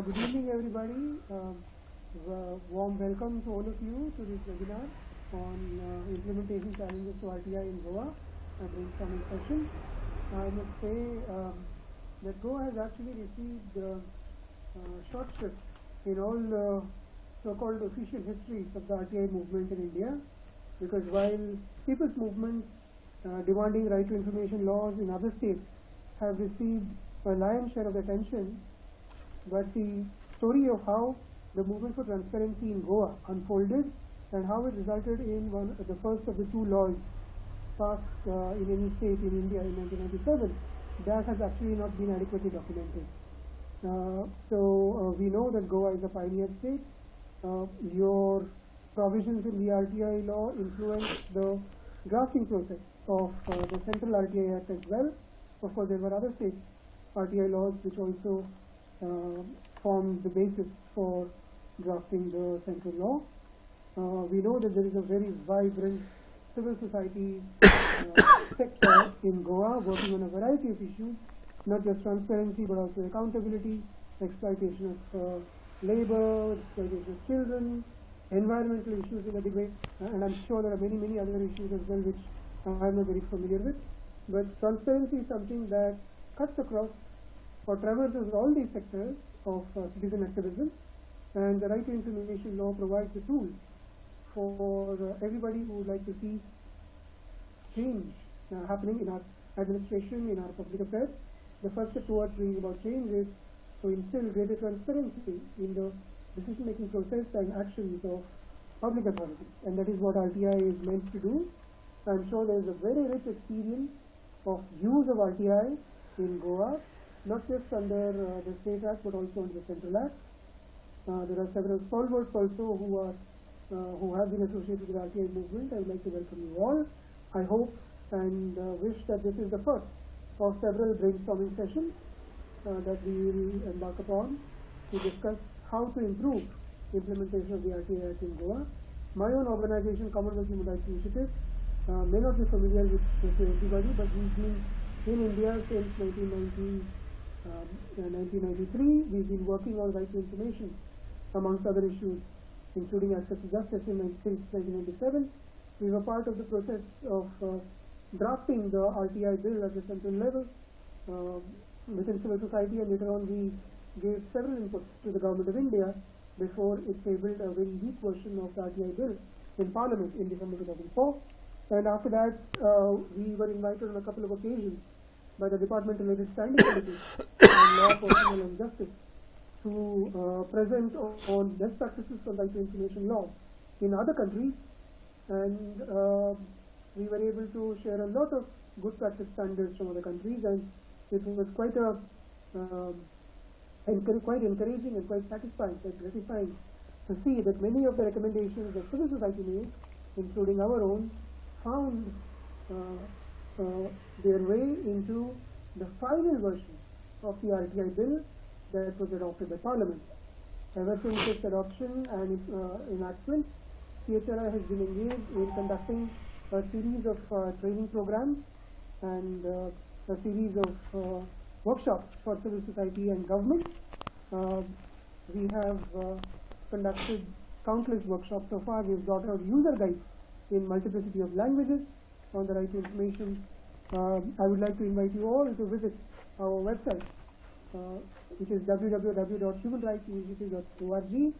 Uh, good evening, everybody. Uh, warm welcome to all of you to this webinar on uh, implementation challenges to RTI in Goa, a brainstorming session. I must say um, that Goa has actually received uh, uh, short shrift in all uh, so-called official histories of the RTI movement in India, because while people's movements uh, demanding right to information laws in other states have received a lion's share of attention, but the story of how the movement for transparency in Goa unfolded and how it resulted in one the first of the two laws passed uh, in any state in India in 1997, that has actually not been adequately documented. Uh, so uh, we know that Goa is a pioneer state. Uh, your provisions in the RTI law influenced the drafting process of uh, the Central RTI Act as well. Of course, there were other states' RTI laws which also formed the basis for drafting the central law. Uh, we know that there is a very vibrant civil society uh, sector in Goa working on a variety of issues, not just transparency but also accountability, exploitation of uh, labor, exploitation of children, environmental issues in the debate, uh, and I'm sure there are many, many other issues as well which I'm not very familiar with. But transparency is something that cuts across or traverses all these sectors of uh, citizen activism, and the right to information law provides a tool for uh, everybody who would like to see change uh, happening in our administration, in our public affairs. The first step towards bringing about change is to instill greater transparency in the decision-making process and actions of public authorities, and that is what RTI is meant to do. I'm sure there is a very rich experience of use of RTI in Goa, not just under uh, the State Act but also under the Central Act. Uh, there are several stalwarts also who are uh, who have been associated with the RTI movement. I would like to welcome you all. I hope and wish that this is the first of several brainstorming sessions that we will embark upon to discuss how to improve implementation of the RTI Act in Goa. My own organization, Commonwealth Human Rights Initiative, uh, may not be familiar with, with everybody, but we've been in India since 1990, um, uh, 1993. We've been working on right to information, amongst other issues, including access to justice in, since 1997. We were part of the process of uh, drafting the RTI bill at the central level uh, within civil society, and later on we gave several inputs to the government of India before it tabled a very weak version of the RTI bill in Parliament in December 2004. And after that, uh, we were invited on a couple of occasions by the Department Related Standing Committee on Law, Personnel and Justice to uh, present on best practices on to information law in other countries. And uh, we were able to share a lot of good practice standards from other countries, and it was quite a um, encour- quite encouraging and quite satisfying, quite gratifying to see that many of the recommendations that civil society made, including our own, found uh, their way into the final version of the RTI bill that was adopted by Parliament. Ever since its adoption and its uh, enactment, CHRI has been engaged in conducting a series of uh, training programs and uh, a series of uh, workshops for civil society and government. Uh, we have uh, conducted countless workshops so far. We've brought out user guides in multiplicity of languages on the right information. Uh, I would like to invite you all to visit our website, uh, which is www.humanrightsinitiative.org.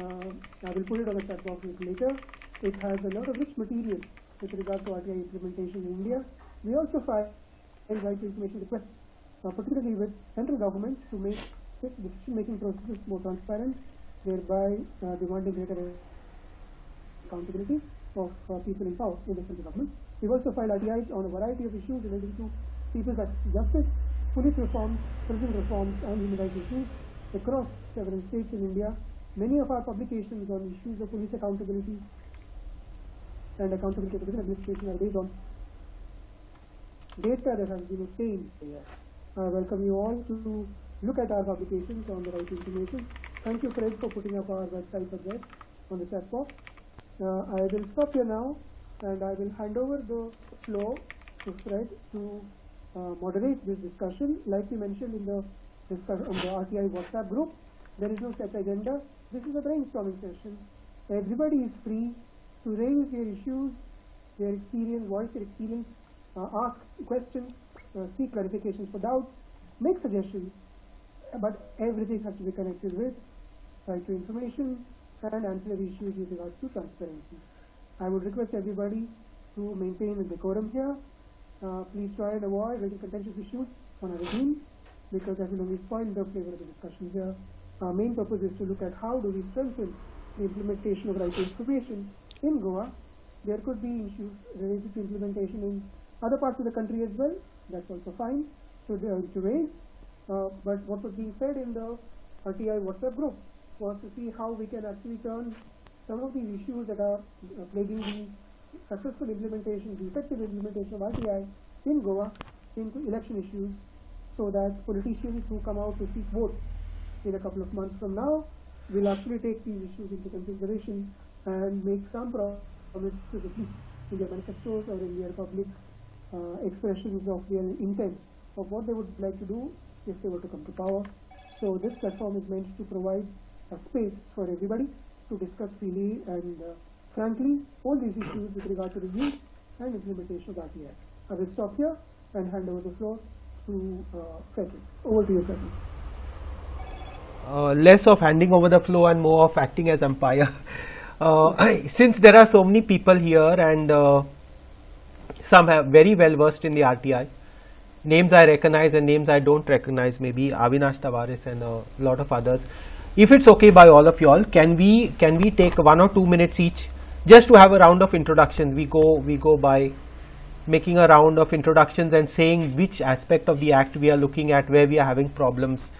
Uh, I will put it on the chat box later. It has a lot of rich material with regard to RTI implementation in India. We also file right information requests, uh, particularly with central government to make decision-making processes more transparent, thereby uh, demanding greater accountability of uh, people in power in the central government. We've also filed RTIs on a variety of issues relating to people's justice, police reforms, prison reforms, and human rights issues across several states in India. Many of our publications on issues of police accountability and accountability of the administration are based on data that has been obtained. I welcome you all to look at our publications on the right information. Thank you, Fred, for putting up our website address on the chat box. Uh, I will stop here now and I will hand over the floor to Fred to uh, moderate this discussion. Like we mentioned in the discuss on the RTI WhatsApp group, There is no set agenda. This is a brainstorming session. Everybody is free to raise their issues, their experience, voice their experience, uh, ask questions, uh, seek clarifications for doubts, make suggestions, but everything has to be connected with right to information and ancillary issues with regards to transparency. I would request everybody to maintain the decorum here. Uh, please try and avoid raising contentious issues on other teams because that will only spoil the flavor of the discussion here. Our main purpose is to look at how do we strengthen the implementation of right information in Goa. There could be issues related to implementation in other parts of the country as well. That's also fine to, uh, to raise. Uh, but what was being said in the RTI WhatsApp group was to see how we can actually turn some of these issues that are uh, plaguing the successful implementation, the effective implementation of RTI in Goa into election issues so that politicians who come out to seek votes in a couple of months from now will actually take these issues into consideration and make some promise to at least in their manifestos or in their public uh, expressions of their intent of what they would like to do if they were to come to power. So this platform is meant to provide a space for everybody to discuss freely and uh, frankly all these issues with regard to the use and implementation of RTI. I will stop here and hand over the floor to uh, Frederick. Over to you, Frederick. Uh, less of handing over the floor and more of acting as umpire. Uh, since there are so many people here and uh, some have very well versed in the RTI, names I recognize and names I don't recognize, maybe Avinash Tavares and a lot of others. If it's okay by all of you all, can we can we take one or two minutes each just to have a round of introduction We go we go by making a round of introductions and saying which aspect of the act we are looking at, where we are having problems,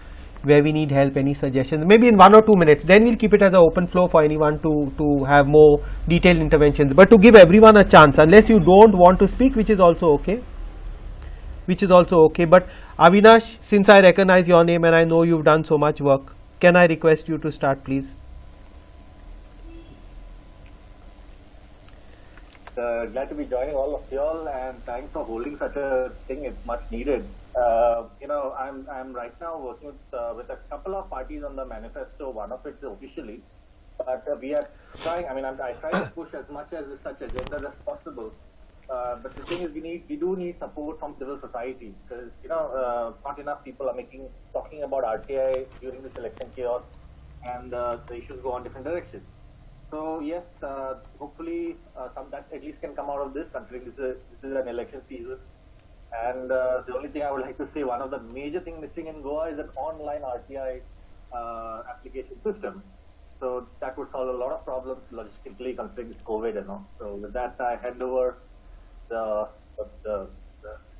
where we need help, any suggestions, maybe in one or two minutes. Then we'll keep it as an open floor for anyone to, to have more detailed interventions. But to give everyone a chance, unless you don't want to speak, which is also okay, which is also okay. But Avinash, since I recognize your name and I know you've done so much work, can I request you to start, please? Uh, glad to be joining all of you all, and thanks for holding such a thing. It's much needed. Uh, you know, I'm I'm right now working with uh, with a couple of parties on the manifesto. One of it officially, but uh, we are trying. I mean, I'm, I try to push as much as such agendas as possible. Uh, but the thing is, we need we do need support from civil society because you know uh, not enough people are making talking about RTI during this election chaos, and uh, the issues go on different directions. So yes, uh, hopefully uh, some that at least can come out of this, considering this is, this is an election season. And the only thing I would like to say, one of the major things missing in Goa is an online RTI application system. So that would solve a lot of problems logistically, considering COVID and all. So with that, I hand over the the, the,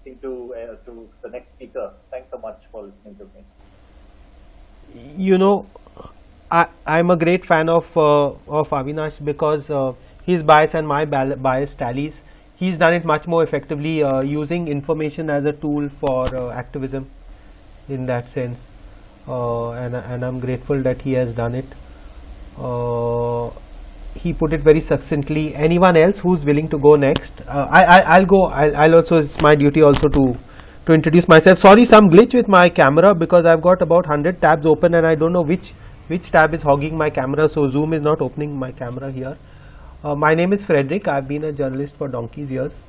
thing to uh, to the next speaker. Thanks so much for listening to me. You know, I, I'm a great fan of uh, of Avinash because uh, his bias and my bias tallies. He's done it much more effectively uh, using information as a tool for uh, activism in that sense. Uh, and, and I'm grateful that he has done it. He put it very succinctly. Anyone else who's willing to go next? Uh, I, I I'll go. I'll, I'll also. It's my duty also to to introduce myself. Sorry, some glitch with my camera because I've got about hundred tabs open and I don't know which which tab is hogging my camera. So Zoom is not opening my camera here. Uh, my name is Frederick. I've been a journalist for donkey's years.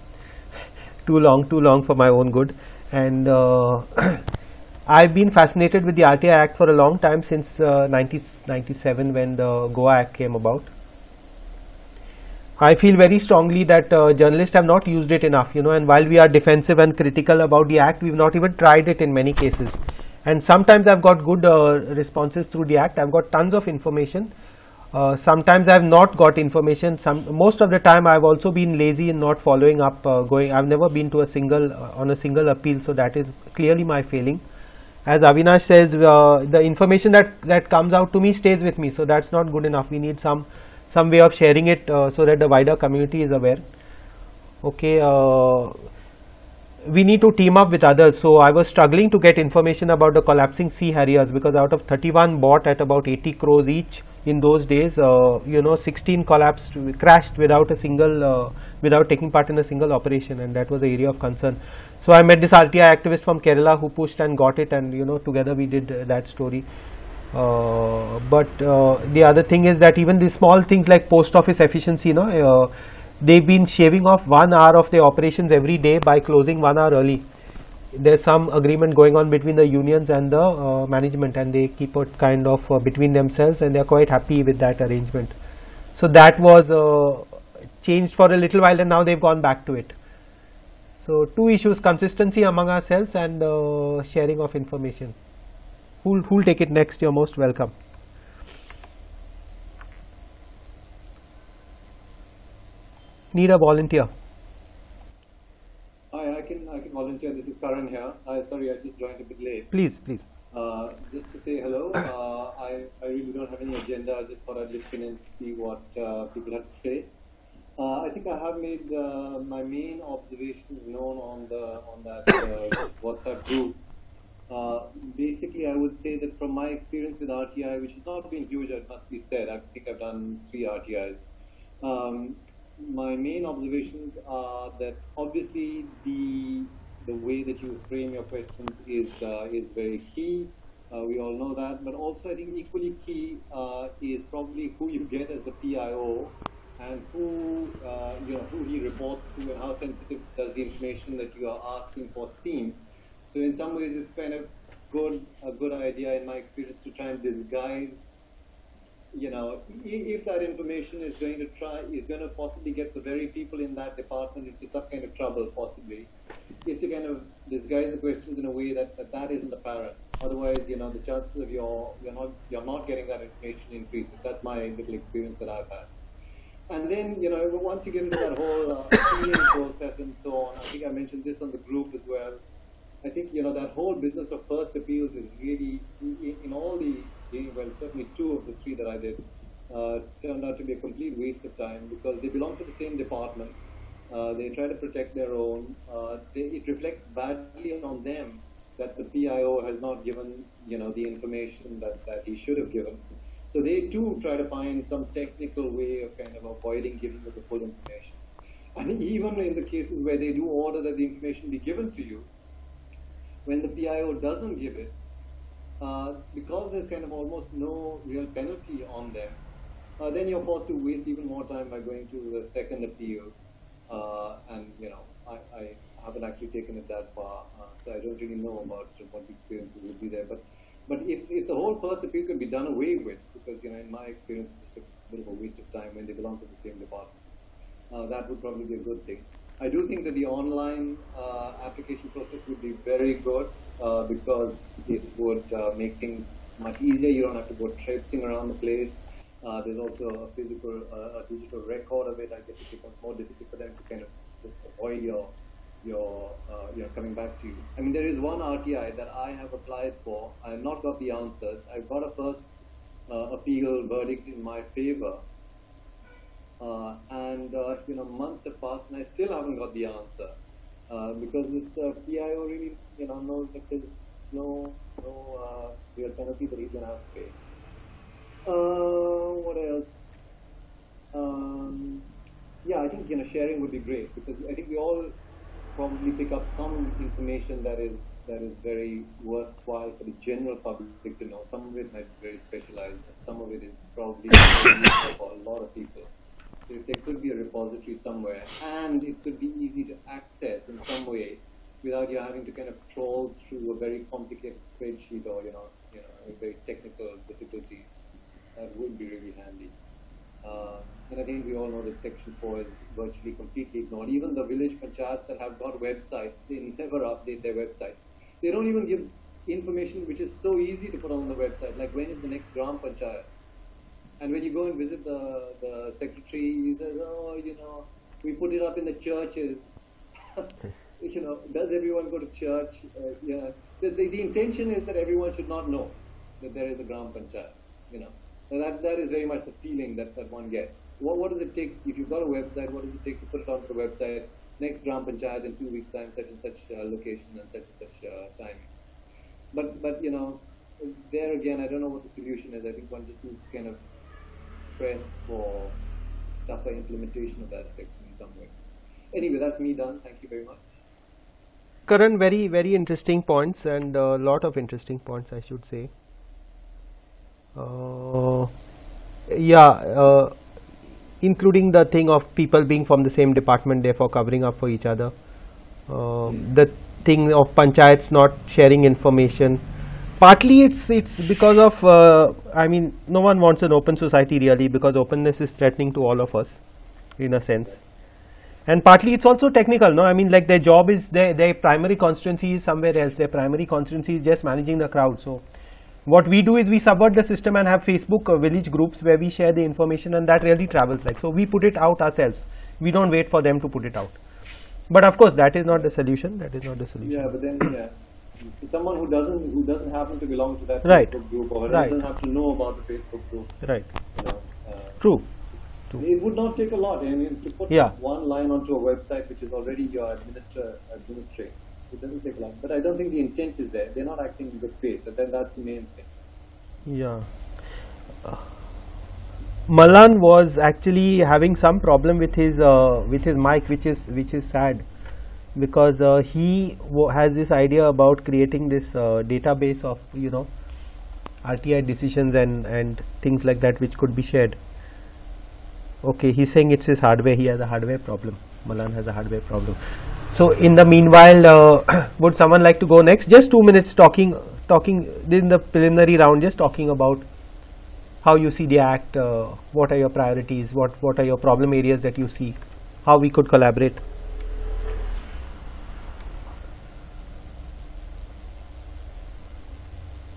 too long, too long for my own good. And uh, I've been fascinated with the RTI Act for a long time since uh, 1997 when the Goa Act came about. I feel very strongly that uh, journalists have not used it enough, you know, and while we are defensive and critical about the act, we've not even tried it in many cases. And sometimes I've got good uh, responses through the act. I've got tons of information. Uh, sometimes I've not got information. Some most of the time I've also been lazy in not following up. Uh, going, I've never been to a single uh, on a single appeal, so that is clearly my failing. As Avinash says, uh, the information that that comes out to me stays with me, so that's not good enough. We need some some way of sharing it uh, so that the wider community is aware. Okay, uh, we need to team up with others. So I was struggling to get information about the collapsing sea harriers because out of 31 bought at about 80 crores each in those days, uh, you know, 16 collapsed, crashed without a single, uh, without taking part in a single operation, and that was the area of concern. So I met this RTI activist from Kerala who pushed and got it, and you know, together we did uh, that story. Uh, but uh, the other thing is that even the small things like post office efficiency, you know, uh, they've been shaving off one hour of their operations every day by closing one hour early. There's some agreement going on between the unions and the uh, management, and they keep it kind of uh, between themselves, and they're quite happy with that arrangement. So that was changed for a little while, and now they've gone back to it. So two issues: consistency among ourselves and sharing of information. Who'll who'll take it next? You're most welcome. Need a volunteer. Hi, I can I can volunteer. This is Karan here. Hi, sorry, I just joined a bit late. Please, please. Uh, just to say hello. Uh, I I really don't have any agenda. I just thought I'd listen and see what uh, people have to say. Uh, I think I have made uh, my main observations known on the on that uh, WhatsApp group. Uh, basically, I would say that from my experience with RTI, which has not been huge, it must be said. I think I've done three RTIs. Um, my main observations are that obviously the the way that you frame your questions is uh, is very key. Uh, we all know that, but also I think equally key uh, is probably who you get as the PIO and who uh, you know who he reports to and how sensitive does the information that you are asking for seem. So in some ways, it's kind of good a good idea in my experience to try and disguise you know, if that information is going to try, is going to possibly get the very people in that department into some kind of trouble, possibly, is to kind of disguise the questions in a way that that, that isn't apparent. Otherwise, you know, the chances of your you're not you're not getting that information increases. That's my little experience that I've had. And then, you know, once you get into that whole uh, process and so on, I think I mentioned this on the group as well. I think, you know, that whole business of first appeals is really, in, in all the well, certainly two of the three that I did, uh, turned out to be a complete waste of time because they belong to the same department. Uh, they try to protect their own. Uh, they, it reflects badly on them that the PIO has not given, you know, the information that, that he should have given. So they too try to find some technical way of kind of avoiding giving you the full information. And even in the cases where they do order that the information be given to you, when the PIO doesn't give it, uh, because there's kind of almost no real penalty on them, uh, then you're forced to waste even more time by going to the second appeal. Uh, and, you know, I, I, haven't actually taken it that far, uh, so I don't really know about what the experiences would be there. But, but if, if the whole first appeal could be done away with, because, you know, in my experience, it's a bit of a waste of time when they belong to the same department, uh, that would probably be a good thing. I do think that the online uh, application process would be very good uh, because it would uh, make things much easier. You don't have to go traipsing around the place. Uh, there's also a physical, uh, a digital record of it. I guess it becomes more difficult for them to kind of just avoid your, your, uh, you know, coming back to you. I mean, there is one RTI that I have applied for. I have not got the answers. I've got a first appeal verdict in my favor. Uh, and uh, you know months have passed and I still haven't got the answer uh, because this PIO really you know knows that there's no no real penalty that he's gonna have to pay. what else? Um, yeah, I think you know sharing would be great because I think we all probably pick up some information that is that is very worthwhile for the general public to know. Some of it might be very specialized, some of it is probably for a lot of people. If there could be a repository somewhere and it could be easy to access in some way without you having to kind of troll through a very complicated spreadsheet or, you know, you know, very technical difficulty, that would be really handy. Uh, and I think we all know that Section 4 is virtually completely ignored. Even the village panchayats that have got websites, they never update their websites. They don't even give information which is so easy to put on the website, like when is the next Gram Panchayat? And when you go and visit the, the secretary, he says, oh, you know, we put it up in the churches. you know, does everyone go to church? Uh, yeah. The, the, the, intention is that everyone should not know that there is a Gram Panchayat, you know. So that, that is very much the feeling that, that one gets. What, what does it take, if you've got a website, what does it take to put it onto the website, next Gram Panchayat in two weeks' time, such and such uh, location and such and such uh, time. But, but, you know, there again, I don't know what the solution is. I think one just needs to kind of for tougher implementation of section in some way. Anyway, that's me done. Thank you very much. Karan, very, very interesting points and a lot of interesting points, I should say. Uh, yeah, uh, including the thing of people being from the same department, therefore covering up for each other. Uh, the thing of panchayats not sharing information. Partly it's it's because of uh, I mean no one wants an open society really because openness is threatening to all of us, in a sense. And partly it's also technical, no? I mean like their job is their their primary constituency is somewhere else. Their primary constituency is just managing the crowd. So what we do is we subvert the system and have Facebook uh, village groups where we share the information and that really travels like so we put it out ourselves we don't wait for them to put it out but of course that is not the solution that is not the solution Yeah, but then yeah, someone who doesn't who doesn't happen to belong to that Right. Facebook group or Right. doesn't have to know about the Facebook group, right you know, uh, true it would not take a lot. I mean, to put Yeah. one line onto a website which is already your administer administrate, it doesn't take long. But I don't think the intent is there. They're not acting in good faith. But then that's the main thing. yeah Uh, Malan was actually having some problem with his uh, with his mic which is which is sad because uh, he has this idea about creating this uh, database of you know RTI decisions and and things like that which could be shared. Okay he's saying it's his hardware he has a hardware problem. Malan has a hardware problem. So in the meanwhile uh, would someone like to go next? Just two minutes talking talking in the preliminary round just talking about how you see the act uh, what are your priorities what what are your problem areas that you see how we could collaborate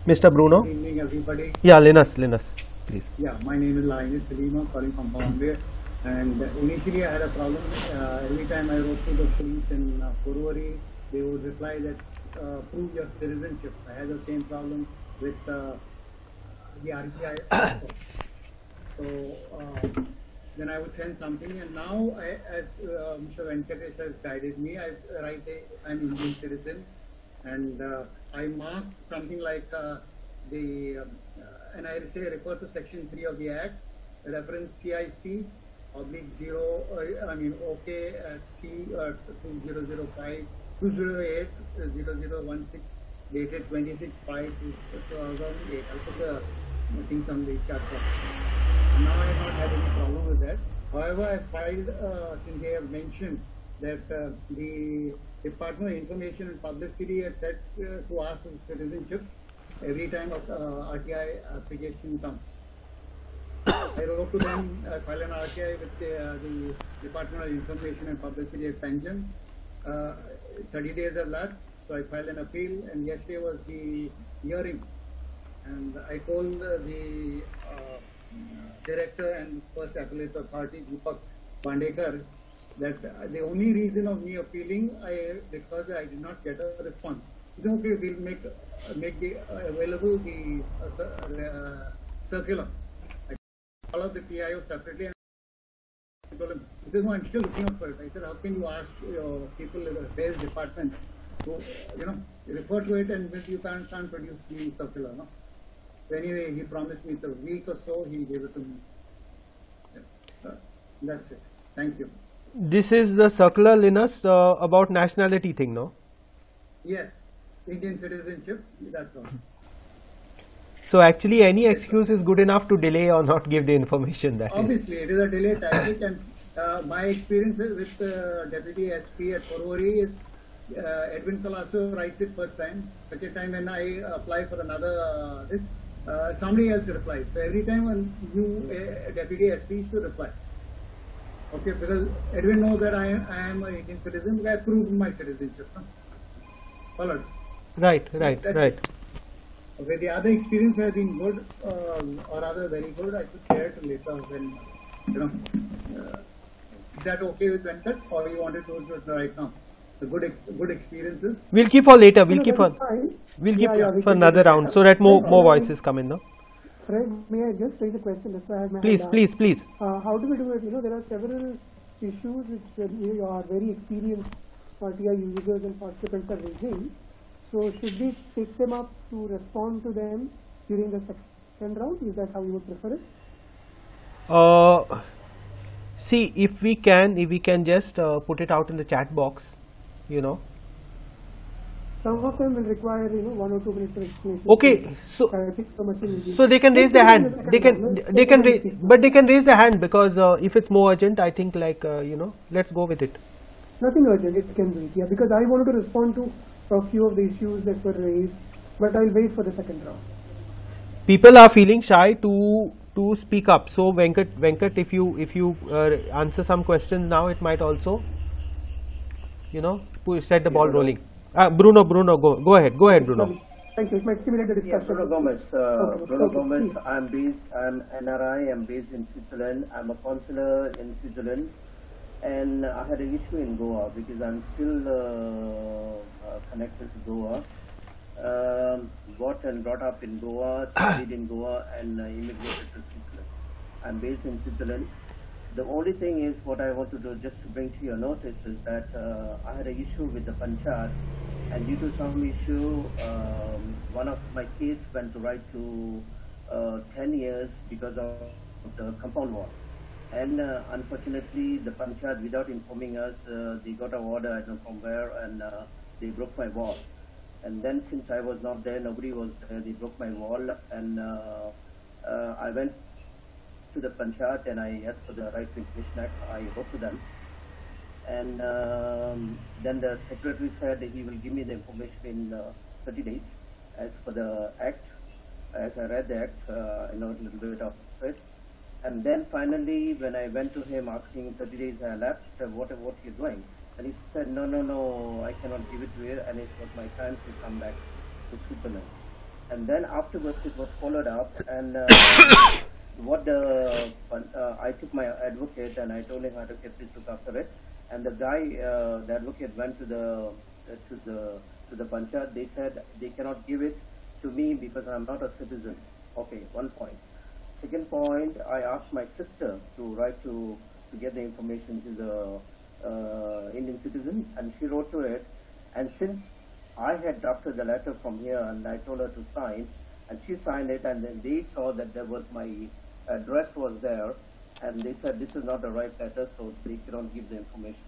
Mr. Bruno Good evening, everybody. yeah Linus Linus please Yeah, my name is Linus Salima, calling from Bombay. And initially, I had a problem. Uh, every time I wrote to the police in uh, they would reply that uh, prove your citizenship. I had the same problem with uh, the RTI. also. so uh, then I would send something, and now, I, as uh, Mr. Venkatesh has guided me, I write a, I'm Indian citizen, and uh, I mark something like uh, the, um, uh, and I say refer to section 3 of the Act, reference CIC, oblique 0, uh, I mean, OK, uh, C uh, 2005, 208, uh, 0016, dated 26 5 2008. I put the things on the chat box. Now I have not had any problem with that. However, I filed, uh, since they have mentioned that uh, the Department of Information and Publicity has said uh, to ask for citizenship every time of uh, RTI application comes. I wrote to them, I filed an RTI with the, uh, the Department of Information and Publicity at Panjim. Uh, 30 days have lapsed, so I filed an appeal, and yesterday was the hearing. And I told uh, the uh, director and first appellate authority, Deepak Bandekar, that the only reason of me appealing, I because I did not get a response. He said, okay, we'll make make the uh, available the uh, uh, circular. I followed the PIO separately. And I told him, he no, I'm still looking for it. I said, how can you ask your people in the affairs department to, you know, refer to it and you can't, can't produce the circular, no? So anyway, he promised me it's a week or so, he gave it to me. Yeah. Uh, that's it. Thank you. This is the circular Linus uh, about nationality thing no Yes, Indian citizenship, that's all. so actually any excuse is good enough to delay or not give the information that is Obviously, it is a delay tactic, and uh, my experience with uh, Deputy SP at Porvorim is uh, Edwin Colaco writes it first time. Such a time when I apply for another uh, this, uh, somebody else replies. So every time when you uh, Deputy SP should reply. Okay, because Edwin knows that I am, I am an Indian citizen. because I proved my citizenship. Huh? Followed. right right right Okay, the other experience has been good, um, or rather very good. I could share it later when, you know. Uh, is that okay with Venkat, or you wanted to do it right now? The good, ex- good experiences. we'll keep for later we'll No, keep for fine. we'll keep Yeah, yeah, we for another round so that more more uh, voices come in no Fred, may I just raise a question? That's why I have my please please please Uh, how do we do it? You know, there are several issues which uh, are very experienced RTI users and participants are raising. So should we pick them up to respond to them during the second round? Is that how you would prefer it? Uh, see if we can if we can just uh, put it out in the chat box you know some of them will require, you know, one or two minutes of explanation. Okay, so so much will be- so they can raise their hand. take it in the They can they can raise, but they can raise their hand because uh, if it's more urgent, I think like uh, you know, let's go with it. Nothing urgent, it can wait, yeah, because I wanted to respond to a few of the issues that were raised, but I'll wait for the second round. People are feeling shy to to speak up. So Venkat, Venkat, if you if you uh, answer some questions now, it might also, you know, set the ball rolling. Uh, Bruno, Bruno, go go ahead, go ahead, Bruno. Thank you, it might stimulate the Yeah, discussion. Bruno Gomez. Uh, Okay, Bruno okay, Gomez. please. I'm based. I'm NRI. I'm based in Switzerland. I'm a consular in Switzerland, and I had an issue in Goa because I'm still uh, uh, connected to Goa. Um, got and brought up in Goa, studied in Goa, and uh, immigrated to Switzerland. I'm based in Switzerland. The only thing is what I want to do, just to bring to your notice, is that uh, I had an issue with the Panchayat, and due to some issue, um, one of my case went to right to uh, 10 years because of the compound wall. And uh, unfortunately, the Panchayat, without informing us, uh, they got an order, I don't know from where, and uh, they broke my wall. And then since I was not there, nobody was there, they broke my wall, and uh, I went to the Panchayat and I asked for the Right to Act. I wrote to them. And um, then the secretary said he will give me the information in uh, 30 days as for the act. As I read the act, uh, I know a little bit of it. And then finally, when I went to him asking 30 days I left, uh, what, what you doing? And he said, no, no, no, I cannot give it to you. And it was my time to come back to Switzerland. And then afterwards it was followed up and uh, what the, uh, I took my advocate and I told him advocate please look after it. And the guy, uh, the advocate went to the, uh, to the, to the panchayat. They said they cannot give it to me because I'm not a citizen. Okay, one point. Second point, I asked my sister to write to, to get the information to the uh, Indian citizen and she wrote to it. And since I had drafted the letter from here and I told her to sign and she signed it and then they saw that there was my address was there and they said this is not the right address, so they cannot give the information.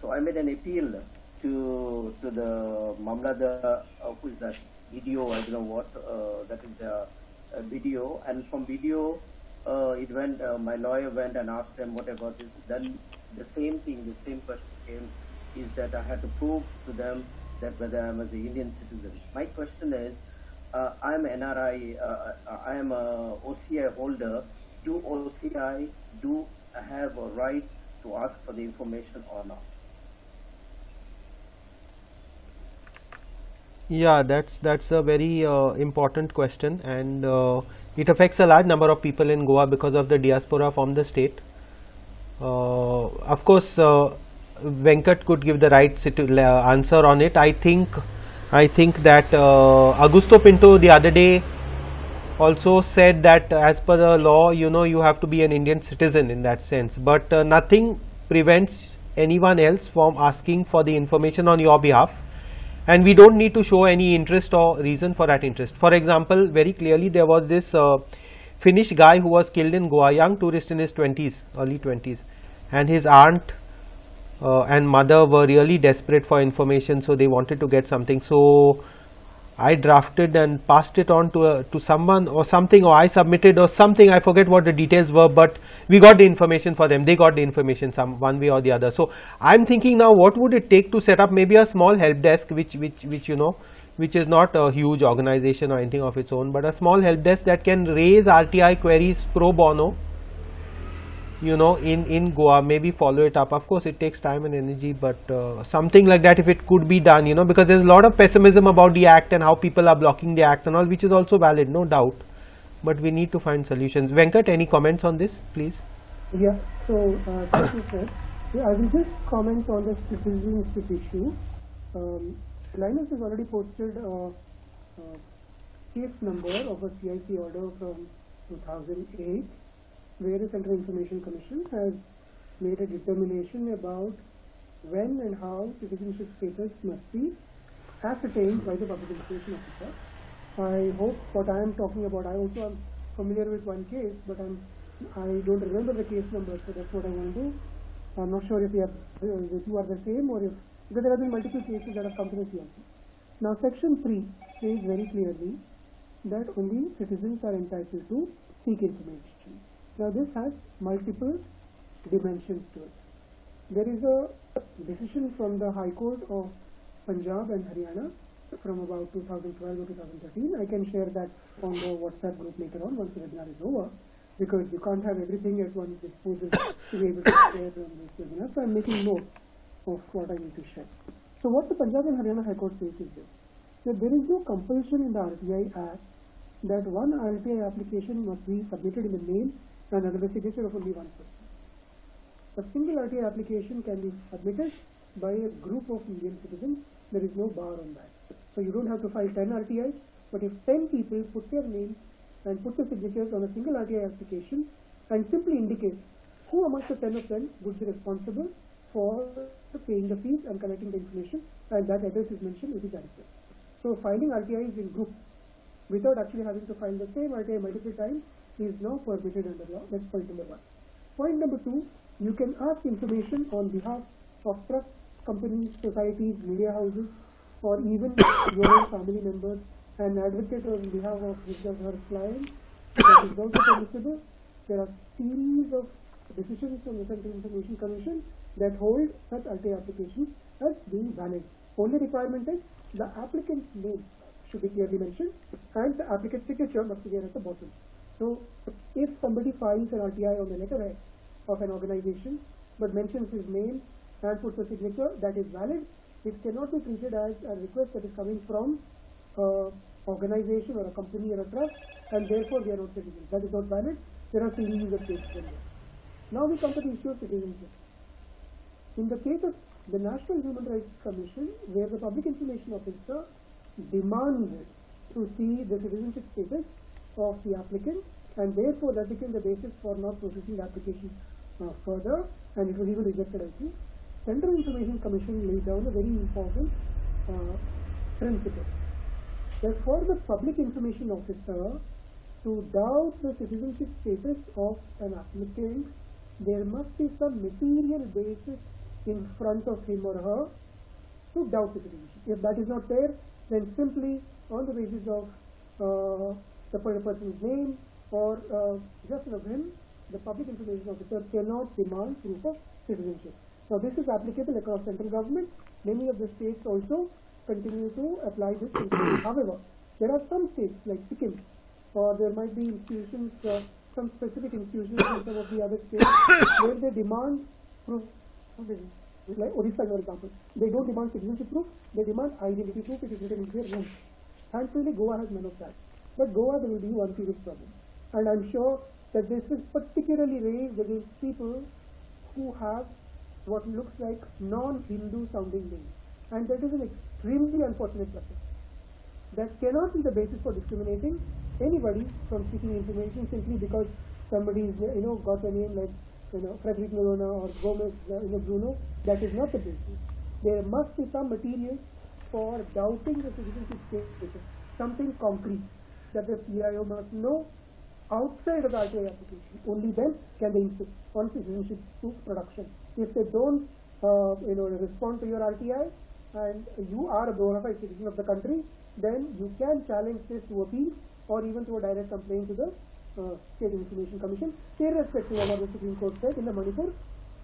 So I made an appeal to to the Mamlatdar, uh, who is that, BDO, I don't know what, uh, that is the uh, BDO and from BDO uh, it went, uh, my lawyer went and asked them what about this. Then the same thing, the same question came, is that I had to prove to them that whether I'm an Indian citizen. My question is, uh, I'm NRI, uh, I am a OCI holder. Do OCI do have a right to ask for the information or not? Yeah, that's that's a very uh, important question, and uh, it affects a large number of people in Goa because of the diaspora from the state. Uh, of course, uh, Venkat could give the right situ- answer on it. I think, I think that uh, Augusto Pinto the other day also said that as per the law, you know, you have to be an Indian citizen in that sense, but uh, nothing prevents anyone else from asking for the information on your behalf. And we don't need to show any interest or reason for that interest. For example, very clearly there was this uh, Finnish guy who was killed in Goa, young tourist in his 20s, early 20s, and his aunt uh, and mother were really desperate for information, so they wanted to get something. So I drafted and passed it on to a, to someone or something, or I submitted or something. I forget what the details were, but we got the information for them. They got the information some one way or the other. So I'm thinking now, what would it take to set up maybe a small help desk, which which which you know, which is not a huge organization or anything of its own, but a small help desk that can raise RTI queries pro bono you know in in goa maybe follow it up. Of course it takes time and energy but uh, something like that if it could be done you know because there's a lot of pessimism about the act and how people are blocking the act and all which is also valid no doubt. But we need to find solutions. Venkat any comments on this please? Yeah, so uh. Yeah, I will just comment on the citizenship issue. Um, Linus has already posted a, a case number of a CIC order from 2008, where the Central Information Commission has made a determination about when and how citizenship status must be ascertained by the public information officer. I hope what I am talking about, I also am familiar with one case, but I'm, I don't remember the case number, so that's what I want to do. I'm not sure if have, uh, two are the same or if, because there have been multiple cases that have come to the CIC. Now section 3 says very clearly that only citizens are entitled to seek information. Now this has multiple dimensions to it. There is a decision from the High Court of Punjab and Haryana from about 2012 or 2013. I can share that on the WhatsApp group later on once the webinar is over because you can't have everything at one's disposal to be able to share on this webinar. So I'm making notes of what I need to share. So what the Punjab and Haryana High Court says is this, that there is no compulsion in the RTI Act that one RTI application must be submitted in the name and the signature of only one person. A single RTI application can be admitted by a group of Indian citizens. There is no bar on that. So you don't have to file 10 RTIs, but if 10 people put their names and put their signatures on a single RTI application and simply indicate who amongst the 10 of them would be responsible for paying the fees and collecting the information and that address is mentioned, it is adequate. So filing RTIs in groups without actually having to file the same RTI multiple times is now permitted under law. That's point number one. Point number two, you can ask information on behalf of trusts, companies, societies, media houses, or even your own family members and advocate on behalf of his or her client. That is also permissible. There are series of decisions from the Central Information Commission that hold such RTI applications as being valid. Only requirement is the applicant's name should be clearly mentioned and the applicant's signature must be there at the bottom. So if somebody files an RTI on the letterhead of an organization but mentions his name and puts a signature that is valid, it cannot be treated as a request that is coming from an organization or a company or a trust and therefore they are not citizens. That is not valid. There are series of cases in there. Now we come to the issue of citizenship. In the case of the National Human Rights Commission, where the public information officer demanded to see the citizenship status of the applicant and therefore that became the basis for not processing the application uh, further and it was even rejected I think. Central Information Commission laid down a very important uh, principle that for the public information officer to doubt the citizenship status of an applicant, there must be some material basis in front of him or her to doubt the citizenship. If that is not there, then simply on the basis of uh, the person's name or uh, just of him, the public information officer cannot demand proof of citizenship. Now this is applicable across central government. Many of the states also continue to apply this. However, there are some states like Sikkim or there might be institutions, uh, some specific institutions in some of the other states where they demand proof like Odisha for example. They don't demand citizenship proof, they demand identity proof, it is written in their name. Thankfully Goa has none of that. But Goa there will be one serious problem. And I'm sure that this is particularly raised against people who have what looks like non-Hindu sounding names. And that is an extremely unfortunate practice. That cannot be the basis for discriminating anybody from seeking information simply because somebody is, you know, got a name like, you know, Frederick Noronha or Gomez, uh, you know, Bruno. That is not the basis. There must be some material for doubting the citizenship status, something concrete that the PIO must know outside of the RTI application. Only then can they insist on citizenship proof production. If they don't, uh, you know, respond to your RTI and you are a bona fide citizen of the country, then you can challenge this to appeal or even to a direct complaint to the uh, State Information Commission, irrespective of what the Supreme Court said in the Manipur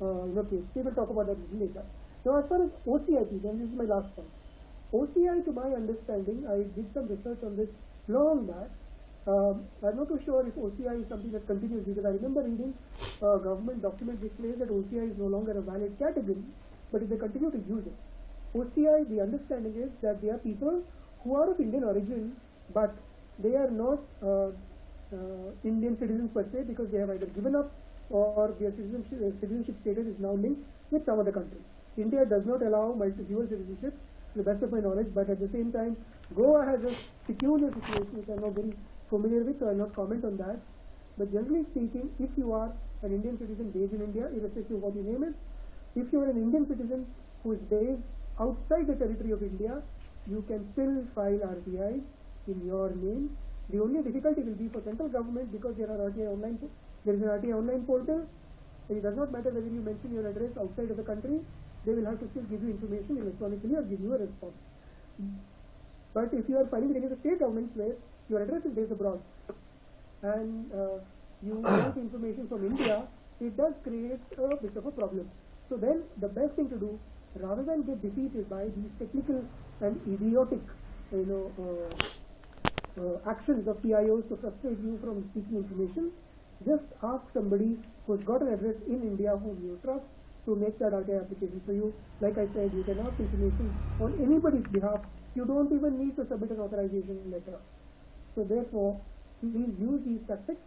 uh, you know, case. We will talk about that later. Now, as far as OCIP, then this is my last point. OCI, to my understanding, I did some research on this long back. Um, I'm not too sure if OCI is something that continues because I remember reading uh, government documents which say that OCI is no longer a valid category, but if they continue to use it. OCI, the understanding is that they are people who are of Indian origin, but they are not uh, uh, Indian citizens per se because they have either given up or their citizenship, citizenship status is now linked with some other country. India does not allow multi-dual citizenship to the best of my knowledge, but at the same time, Goa has a peculiar situation which I am not very familiar with, so I will not comment on that. But generally speaking, if you are an Indian citizen based in India, irrespective of what your name is, if you are an Indian citizen who is based outside the territory of India, you can still file RTIs in your name. The only difficulty will be for central government because there are RTI online, there is an RTI online portal. It does not matter whether you mention your address outside of the country, they will have to still give you information electronically or give you a response. But if you are filing any of the state governments where your address is based abroad and uh, you want information from India, it does create a bit of a problem. So then the best thing to do, rather than get defeated by these technical and idiotic, you know, uh, uh, actions of PIOs to frustrate you from seeking information, just ask somebody who's got an address in India whom you trust to make that RTI application for you. Like I said, you can ask information on anybody's behalf. You don't even need to submit an authorization letter. So therefore, please use these tactics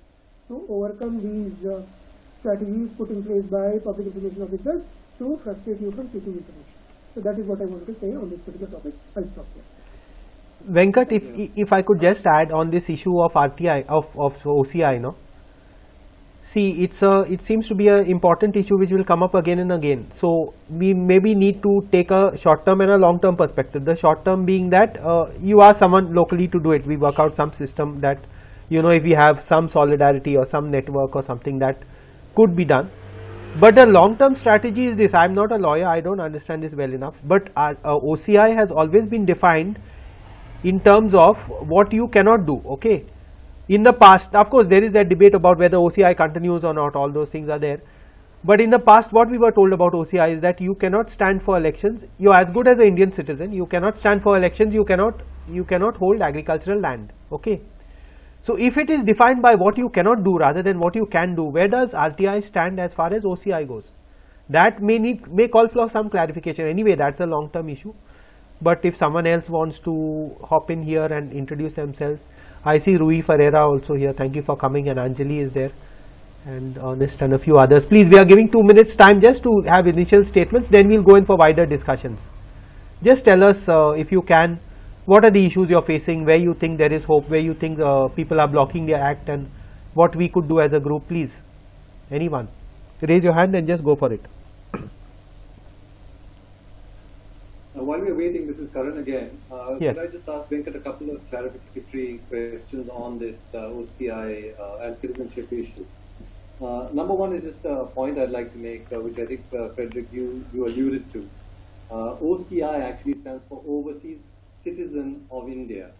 to overcome these uh, strategies put in place by public information officers to frustrate you from seeking information. So that is what I wanted to say on this particular topic. I'll stop here. Venkat, if if I could just add on this issue of RTI of of OCI, no. See, it's a it seems to be an important issue which will come up again and again. So we maybe need to take a short term and a long term perspective. The short term being that uh, you ask someone locally to do it. We work out some system that you know if we have some solidarity or some network or something that could be done. But the long term strategy is this. I am not a lawyer. I don't understand this well enough. But our, uh, OCI has always been defined in terms of what you cannot do okay in the past of course there is that debate about whether OCI continues or not. All those things are there. But in the past what we were told about OCI is that you cannot stand for elections. You are as good as an Indian citizen. You cannot stand for elections. You cannot you cannot hold agricultural land. Okay? So if it is defined by what you cannot do rather than what you can do where does RTI stand as far as OCI goes? That may need may call for some clarification. Anyway that's a long term issue but if someone else wants to hop in here and introduce themselves I see Rui Ferreira also here. Thank you for coming and Anjali is there. And Ernest and a few others. Please we are giving two minutes time just to have initial statements then we'll go in for wider discussions. Just tell us uh, if you can what are the issues you're facing where you think there is hope where you think uh, people are blocking the act and what we could do as a group please. Anyone? Raise your hand and just go for it Uh, while we're waiting, this is Karan again. Uh, Yes. Could I just ask Venkat a couple of clarificatory questions on this uh, OCI uh, and citizenship issue? Uh, number one is just a point I'd like to make, uh, which I think, uh, Frederick, you, you alluded to. Uh, OCI actually stands for Overseas Citizen of India.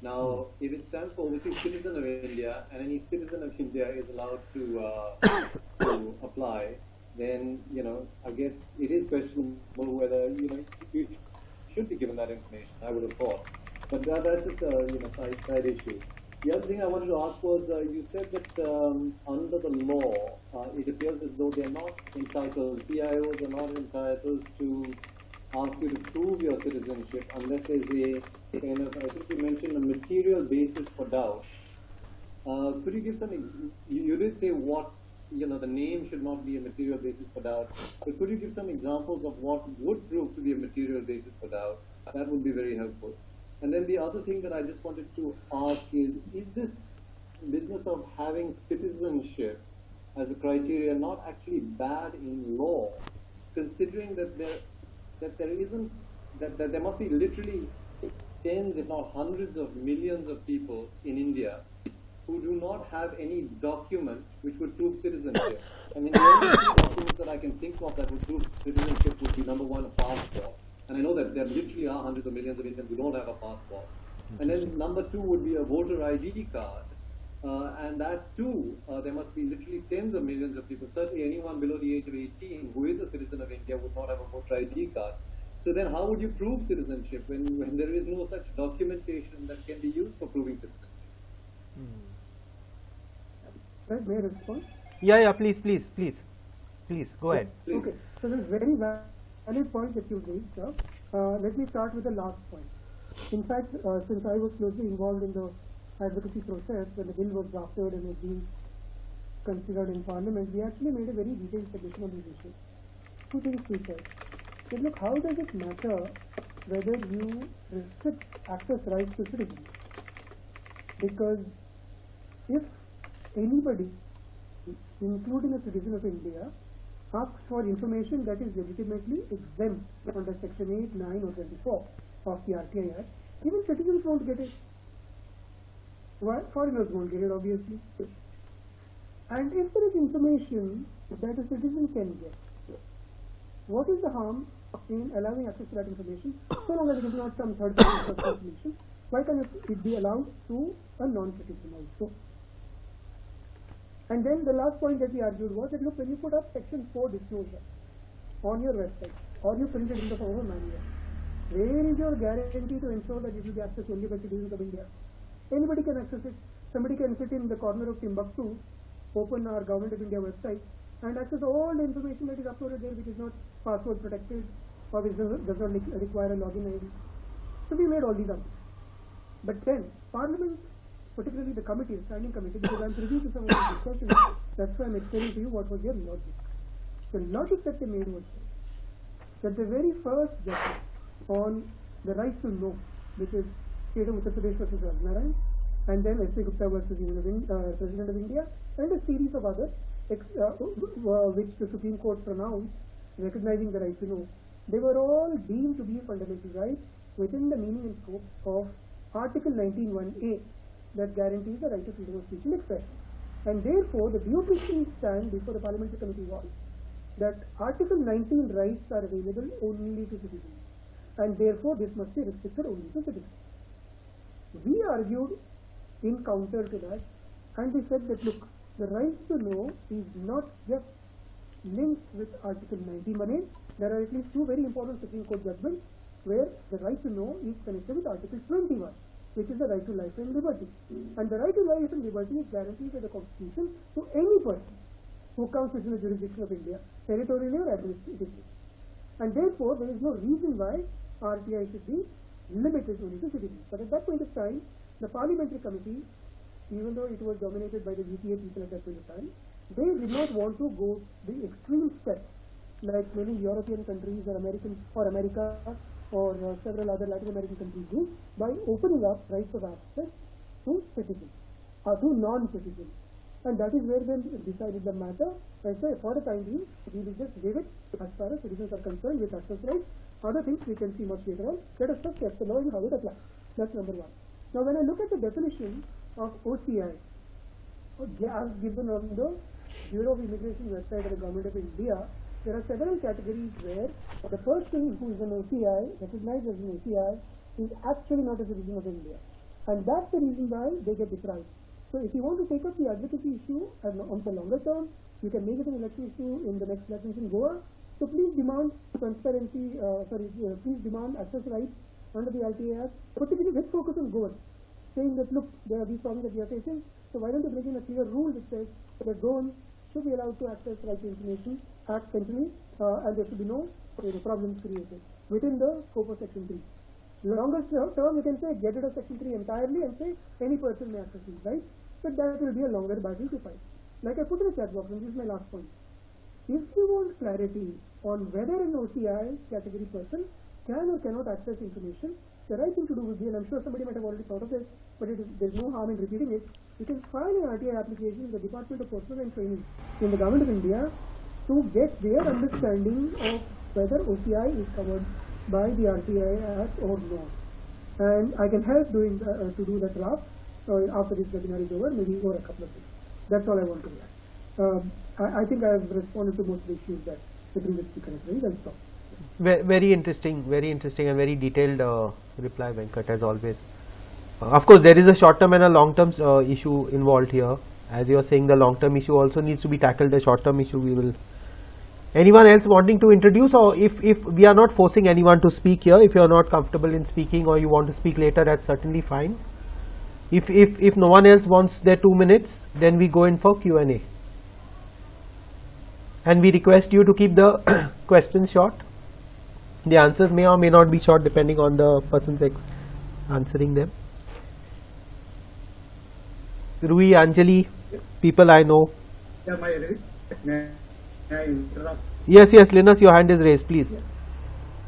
Now, if it stands for Overseas Citizen of India, and any citizen of India is allowed to, uh, to apply, then, you know, I guess it is questionable whether, you know, you should be given that information, I would have thought. But that, that's just a, you know, side, side issue. The other thing I wanted to ask was, uh, you said that um, under the law, uh, it appears as though they're not entitled, PIOs are not entitled to ask you to prove your citizenship unless there's a kind of, I think you mentioned a material basis for doubt. Uh, could you give some, you, you did say what, you know, the name should not be a material basis for doubt, but could you give some examples of what would prove to be a material basis for doubt? That would be very helpful. And then the other thing that I just wanted to ask is, is this business of having citizenship as a criteria not actually bad in law, considering that there, that there isn't, that, that there must be literally tens, if not hundreds of millions of people in India have any document which would prove citizenship. I mean, the only two documents that I can think of that would prove citizenship would be number one, a passport. And I know that there literally are hundreds of millions of Indians who don't have a passport. And then number two would be a voter ID card. Uh, and that too, uh, there must be literally tens of millions of people. Certainly, anyone below the age of 18 who is a citizen of India would not have a voter ID card. So then, how would you prove citizenship when, when there is no such documentation that can be used for proving citizenship? Right, may I respond? yeah yeah please please please please go ahead Okay, so there's very va- valid points that you raised. Uh, uh, let me start with the last point. In fact, uh, since I was closely involved in the advocacy process when the bill was drafted and was being considered in Parliament, we actually made a very detailed submission on this issue. Two things we said. Said, look, how does it matter whether you restrict access rights to citizens? Because if anybody including a citizen of India, asks for information that is legitimately exempt under Section 8, 9 or 24 of the RTI Act, even citizens won't get it. Why? Foreigners won't get it, obviously. And if there is information that a citizen can get, what is the harm in allowing access to that information so long as it is not some third party information? Why can it be allowed to a non-citizen also? And then the last point that we argued was that look, when you put up section 4 disclosure on your website or you print it in the form of manual, where is your guarantee to ensure that it will be accessed only by citizens of India? Anybody can access it. Somebody can sit in the corner of Timbuktu, open our Government of India website and access all the information that is uploaded there which is not password protected or which does, does not require a login ID. So we made all these up. But then Parliament particularly the committee, the standing committee, because I'm privy to some of the discussions, that's why I'm explaining to you what was their logic. The logic that they made was that the very first judgment on the right to know, which is State of Uttar Pradesh versus Raj Narain, and then S.P. Gupta versus uh, President of India, and a series of other ex, uh, uh, which the Supreme Court pronounced recognizing the right to know, they were all deemed to be fundamental rights within the meaning and scope of Article 19.1a that guarantees the right to freedom of speech and expression. And therefore, the bureaucracy stand before the parliamentary committee was that Article 19 rights are available only to citizens, and therefore this must be restricted only to citizens. We argued in counter to that, and we said that look, the right to know is not just linked with Article 19 There are at least two very important Supreme Court judgments where the right to know is connected with Article 21 which is the right to life and liberty. And the right to life and liberty is guaranteed by the Constitution to any person who comes within the jurisdiction of India, territorially or administratively. And therefore, there is no reason why RTI should be limited only to citizens. But at that point of time, the parliamentary committee, even though it was dominated by the UPA people at that point of time, they did not want to go the extreme step like many European countries or American or America or uh, several other Latin American countries do by opening up rights of access to citizens or uh, to non-citizens. And that is where they decided the matter and say for the time being we will just leave it as far as citizens are concerned with access rights. Other things we can see much later on. Let us first test the law and how it applies. That's number one. Now when I look at the definition of OCI, as given on the Bureau of Immigration website of the Government of India, there are several categories where the person who is an OCI, recognized as an OCI, is actually not a citizen of India. And that's the reason why they get deprived. So if you want to take up the advocacy issue on the longer term, you can make it an election issue in the next elections in Goa. So please demand transparency, uh, sorry, uh, please demand access rights under the RTA Act, particularly with focus on Goa, saying that look, there are these problems that we are facing, so why don't you bring in a clear rule that says that Goans should be allowed to access right information act centrally uh, and there should be no you know, problems created within the scope of section 3. Longer term, you can say get rid of section 3 entirely and say any person may access these rights, but that will be a longer battle to fight. Like I put in the chat box, and this is my last point. If you want clarity on whether an OCI category person can or cannot access information, the right thing to do would be, and I'm sure somebody might have already thought of this, but there's no harm in repeating it, you can file an RTI application in the Department of Personnel and Training in the Government of India to get their understanding of whether OCI is covered by the RTI Act or not. And I can help doing uh, uh, to do that draft uh, after this webinar is over, maybe over a couple of days. That's all I want to add. Um, I, I, think I have responded to most of the issues that the previous speaker has raised. I'll stop. Very interesting, very interesting and very detailed uh, reply, Venkat, as always. Of course, there is a short-term and a long-term uh, issue involved here. As you are saying, the long-term issue also needs to be tackled. The short-term issue we will anyone else wanting to introduce or if, if we are not forcing anyone to speak here if you are not comfortable in speaking or you want to speak later that's certainly fine if, if, if no one else wants their two minutes then we go in for Q&A and we request you to keep the questions short the answers may or may not be short depending on the person's answering them Rui, Anjali, people I know. Yeah, my, Yes, yes, Linus, your hand is raised, please.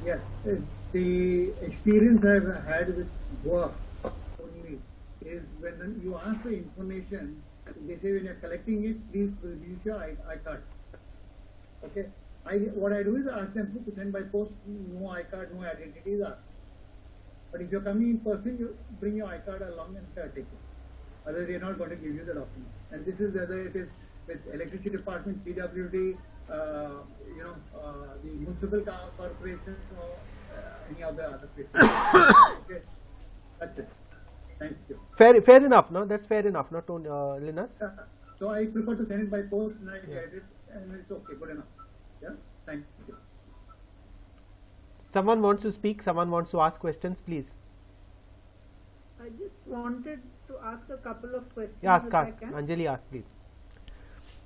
Yes, yes. the experience I've had with work only is when you ask the information, they say when you're collecting it, please produce your I, card. Okay. I, what I do is ask them to send by post, no I card, no identity is asked. But if you're coming in person, you bring your I card along and take it. Otherwise, they're not going to give you the document. And this is whether it is with electricity department, PWD, uh, you know, uh, the municipal co- corporation or uh, any other other places. okay, that's it. Thank you. Fair, fair enough. No, that's fair enough. Not only uh, Linus. So I prefer to send it by post and I get it and it's okay, good enough. Yeah, thank you. Someone wants to speak. Someone wants to ask questions. Please. I just wanted to ask a couple of questions. Yeah, ask, ask. Anjali, ask, please.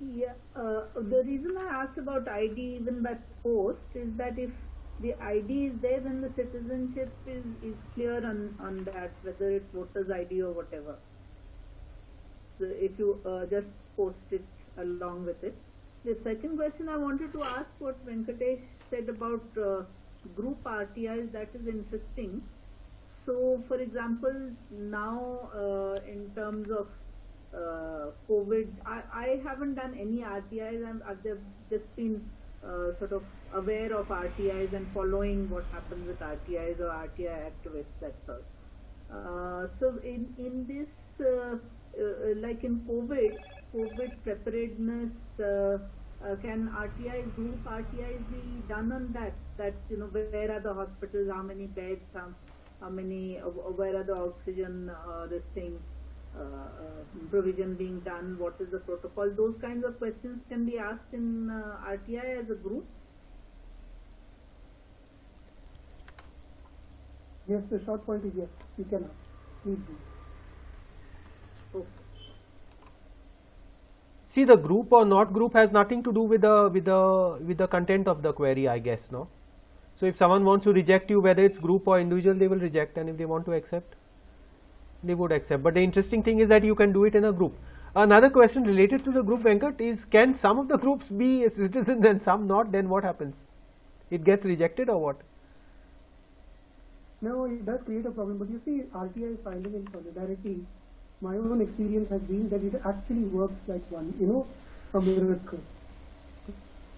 Yeah, uh, the reason I asked about ID even by post is that if the ID is there, then the citizenship is, is clear on, on that, whether it's voter's ID or whatever. So if you uh, just post it along with it. The second question I wanted to ask what Venkatesh said about uh, group RTIs, that is interesting. So, for example, now uh, in terms of uh, COVID, I, I haven't done any RTIs. I'm, I've just- been uh, sort of aware of RTIs and following what happens with RTIs or RTI activists. That's all. Uh, so, in in this, uh, uh, like in COVID, COVID preparedness. Can RTIs, group RTIs be done on that? That, you know, where are the hospitals, how many beds, how, how many, uh, where are the oxygen, uh, this thing, uh, uh, provision being done, what is the protocol? Those kinds of questions can be asked in uh, RTI as a group. Yes, the short point is yes, you can ask. Please do. Okay. See, the group or not group has nothing to do with the with the with the content of the query, I guess. No. So if someone wants to reject you, whether it's group or individual, they will reject, and if they want to accept, they would accept. But the interesting thing is that you can do it in a group. Another question related to the group, Venkat, is can some of the groups be a citizens and some not? Then what happens? It gets rejected or what? No, it does create a problem, but you see, RTI filing in solidarity, my own experience has been that it actually works like one, you know, a miracle.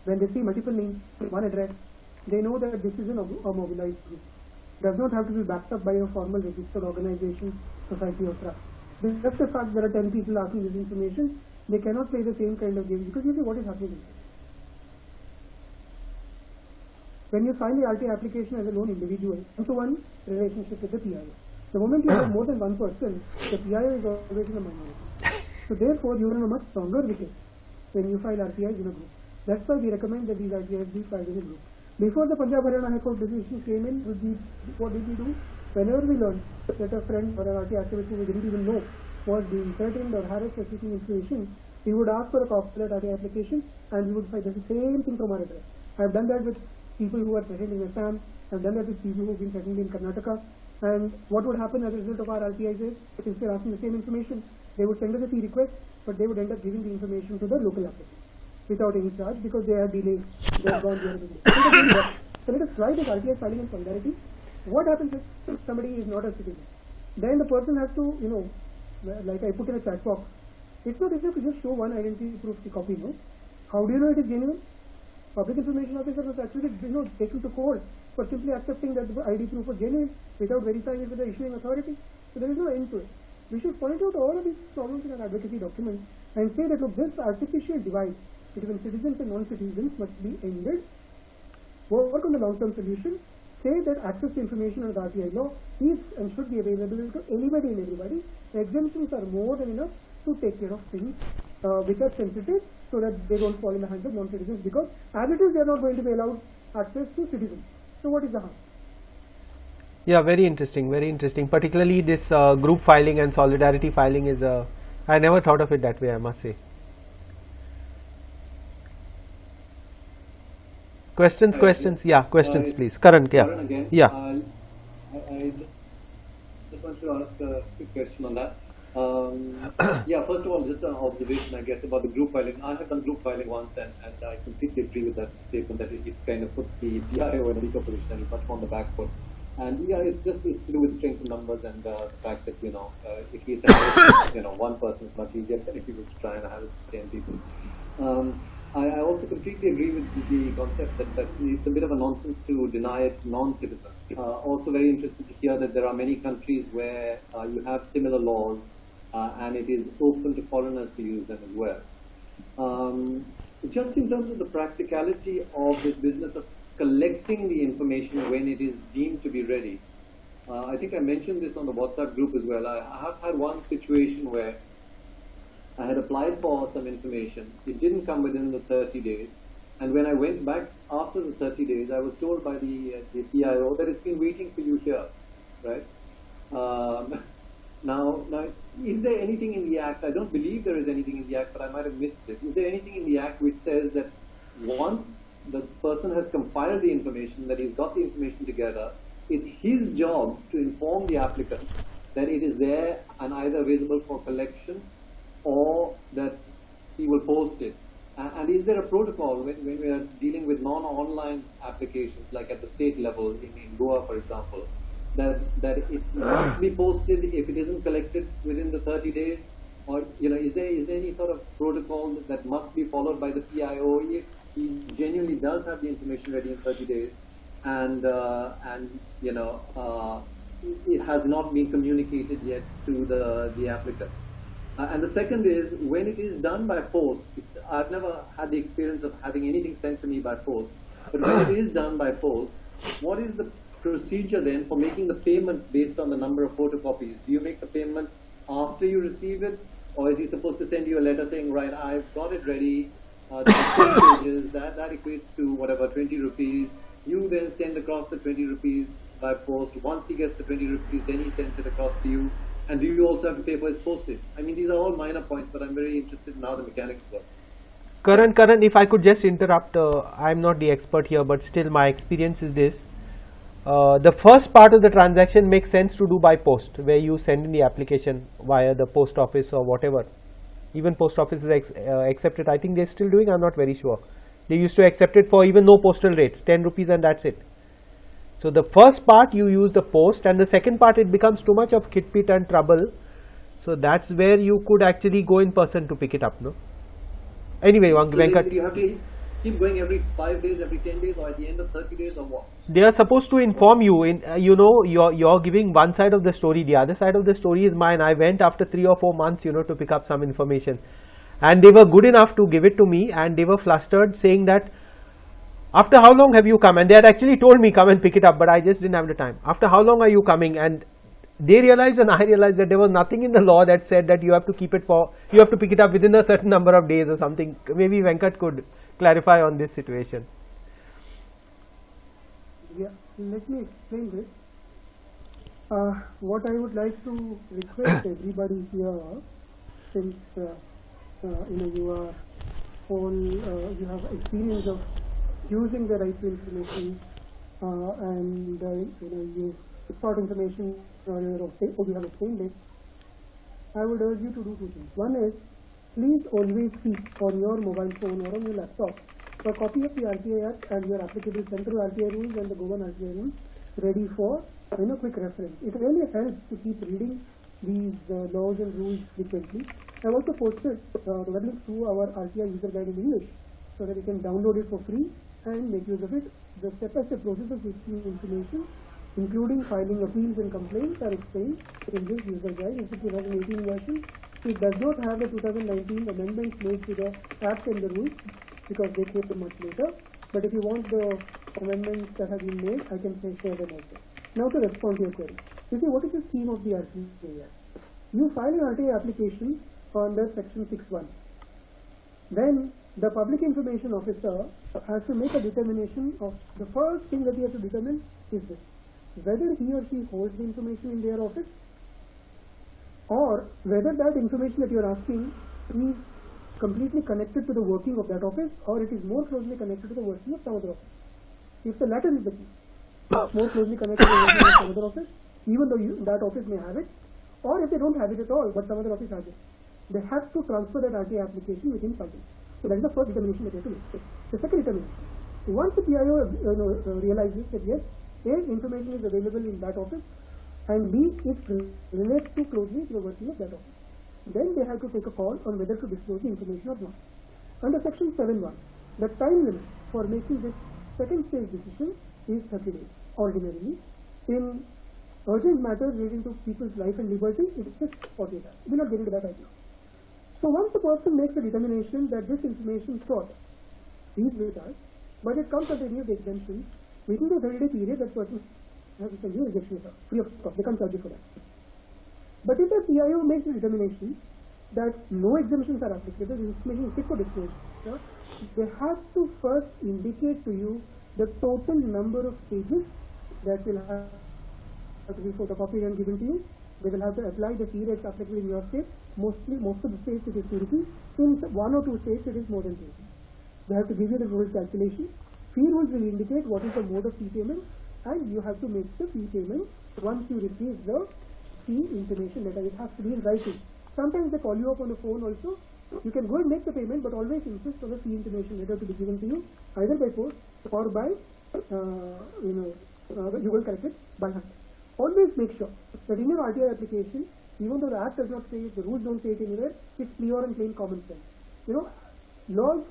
When they see multiple names, one address, they know that this is an, a mobilized group. Does not have to be backed up by a formal registered organization, society or trust. Just the fact there are 10 people asking this information, they cannot play the same kind of game because you see what is happening. When you file the RT application as a lone individual, into one relationship with the PIO. The moment you have more than one person, the PIO is always in a minority. So therefore, you are in a much stronger wicket when you file RTIs in a group. That's why we recommend that these RTIs be filed in a group. Before the Punjab Haryana High Court decision came in, we, what did we do? Whenever we learned that a friend or an RT activist we didn't even know was being threatened or harassed or seeking information, we would ask for a copy of RT application and we would find the same thing from our address. I have done that with people who are threatened in Assam, I have done that with people who have been threatened in Karnataka, and what would happen as a result of our RTIs is, if they're asking the same information, they would send us a fee request, but they would end up giving the information to the local applicant without any charge because they had delayed, they had gone the. So let us try this RTI filing in solidarity. What happens if somebody is not a citizen? Then the person has to, you know, like I put in a chat box, it's not enough to just show one identity proof copy, no? How do you know it is genuine? Public information officer was actually, you know, taken to court for simply accepting that the ID proof was genuine without verifying it with the issuing authority. So there is no end to it. We should point out all of these problems in our advocacy document and say that look, this artificial divide between citizens and non-citizens must be ended. Work on the long-term solution. Say that access to information under the RTI law is and should be available to anybody and everybody. Exemptions are more than enough to take care of things uh, which are sensitive so that they don't fall in the hands of non-citizens because as it is they are not going to be allowed access to citizens. So what is the harm? Yeah, very interesting, very interesting. Particularly this uh, group filing and solidarity filing is uh, I never thought of it that way, I must say. Questions, Uh, questions, yeah, questions, uh, please. Karan, yeah, Karan again. yeah. Uh, I, I just want to ask a quick question on that. Um, yeah, first of all, just an observation, I guess, about the group filing. I have done group filing once, and, and I completely agree with that statement that it, it kind of puts the PIO in a weaker position and much more on the back foot. And yeah, it's just it's to do with strength of numbers and uh, the fact that you know uh, if you you know one person is much easier than if you would try and have ten people. Um, I, I also completely agree with the concept that, that it's a bit of a nonsense to deny it non-citizens. Uh, also very interested to hear that there are many countries where uh, you have similar laws uh, and it is open to foreigners to use them as well. Uh, just in terms of the practicality of this business of collecting the information when it is deemed to be ready. Uh, I think I mentioned this on the WhatsApp group as well. I, I have had one situation where I had applied for some information. It didn't come within the 30 days. And when I went back after the 30 days, I was told by the, uh, the PIO that it's been waiting for you here, right? Um, now, now, is there anything in the Act? I don't believe there is anything in the Act, but I might have missed it. Is there anything in the Act which says that once the person has compiled the information, that he's got the information together, it's his job to inform the applicant that it is there and either available for collection or that he will post it. Uh, and is there a protocol when, when we are dealing with non-online applications, like at the state level in, in Goa, for example, that, that it must be posted if it isn't collected within the 30 days? Or, you know, is there, is there any sort of protocol that must be followed by the PIO if he genuinely does have the information ready in 30 days and, uh, and you know, uh, it has not been communicated yet to the, the applicant? Uh, and the second is when it is done by post. I've never had the experience of having anything sent to me by post, but when it is done by post, what is the procedure then for making the payment based on the number of photocopies? Do you make the payment after you receive it, or is he supposed to send you a letter saying, right, I've got it ready, uh, pages, that, that equates to whatever, 20 rupees. You then send across the 20 rupees by post. Once he gets the 20 rupees, then he sends it across to you. And do you also have to pay for his postage? I mean, these are all minor points, but I'm very interested in how the mechanics work. Karan, Karan, if I could just interrupt, uh, I'm not the expert here, but still my experience is this. Uh, the first part of the transaction makes sense to do by post, where you send in the application via the post office or whatever. Even post office is ex uh, accepted. I think they're still doing. I'm not very sure. They used to accept it for even no postal rates, 10 rupees, and that's it. So the first part you use the post, and the second part it becomes too much of kitpit and trouble. So that's where you could actually go in person to pick it up, no? Anyway, So Venkat. you have to keep going every five days, every 10 days, or at the end of 30 days, or what? they are supposed to inform you in uh, you know you're you're giving one side of the story the other side of the story is mine i went after 3 or 4 months you know to pick up some information and they were good enough to give it to me and they were flustered saying that after how long have you come? And they had actually told me come and pick it up but i just didn't have the time. After how long are you coming? And they realized and i realized that there was nothing in the law that said that you have to keep it for you have to pick it up within a certain number of days or something. Maybe venkat could clarify on this situation. Yeah, let me explain this. Uh, what I would like to request everybody here, since uh, uh, you know you are all uh, you have experience of using the right information, uh, and uh, you know you sought information or you have obtained it. I would urge you to do two things. One is please always keep on your mobile phone or on your laptop a copy of the RTI Act and your applicable central RTI rules and the Goan RTI rules ready for you know quick reference. It really helps to keep reading these uh, laws and rules frequently. I've also posted uh, the link to our RTI user guide in English so that you can download it for free and make use of it. The step-by-step process of seeking information including filing appeals and complaints are explained in this user guide. It's a 2018 version. It does not have the 2019 amendments made to the Act and the rules because they came much later. But if you want the amendments that have been made, I can share them also. Now to respond to your query. You see, what is the scheme of the RTA Act? You file an RTA application under section 6.1. Then the public information officer has to make a determination of the first thing that he has to determine is this whether he or she holds the information in their office or whether that information that you are asking is completely connected to the working of that office or it is more closely connected to the working of some other office. If the latter is the case, more closely connected to the working of some other office, even though you, that office may have it, or if they don't have it at all, but some other office has it, they have to transfer that RTA application within days. So that is the first determination that you have to make. The second determination, once the PIO uh, you know, uh, realizes that yes, A, information is available in that office, and B, it re- relates too closely to the working of that office. Then they have to take a call on whether to disclose the information or not. Under section 7.1, the time limit for making this second stage decision is 30 days. Ordinarily, in urgent matters relating to people's life and liberty, it is just 48 hours. We're not getting to that right now. So once the person makes a determination that this information sought fees with us, but it comes under any of the exemptions. Within the 30 day period, that person has send you rejection letter, free of cost. They can't charge you for that. But if the PIO makes a determination that no exemptions are applicable, it's making fit for disclosure, they have to first indicate to you the total number of pages that will have to be photocopied and given to you. They will have to apply the fee rates applicable in your state. Mostly, most of the states it is 2 rupees. In one or two states it is more than 2 rupees. They have to give you the rules calculation. Fee rules will indicate what is the mode of fee payment and you have to make the fee payment once you receive the fee information letter. It has to be in writing. Sometimes they call you up on the phone also. You can go and make the payment but always insist on the fee information letter to be given to you either by post or by, uh, you know, uh, you will collect it by hand. Always make sure that in your RTI application, even though the act does not say it, the rules don't say it anywhere, it's clear and plain common sense. You know, laws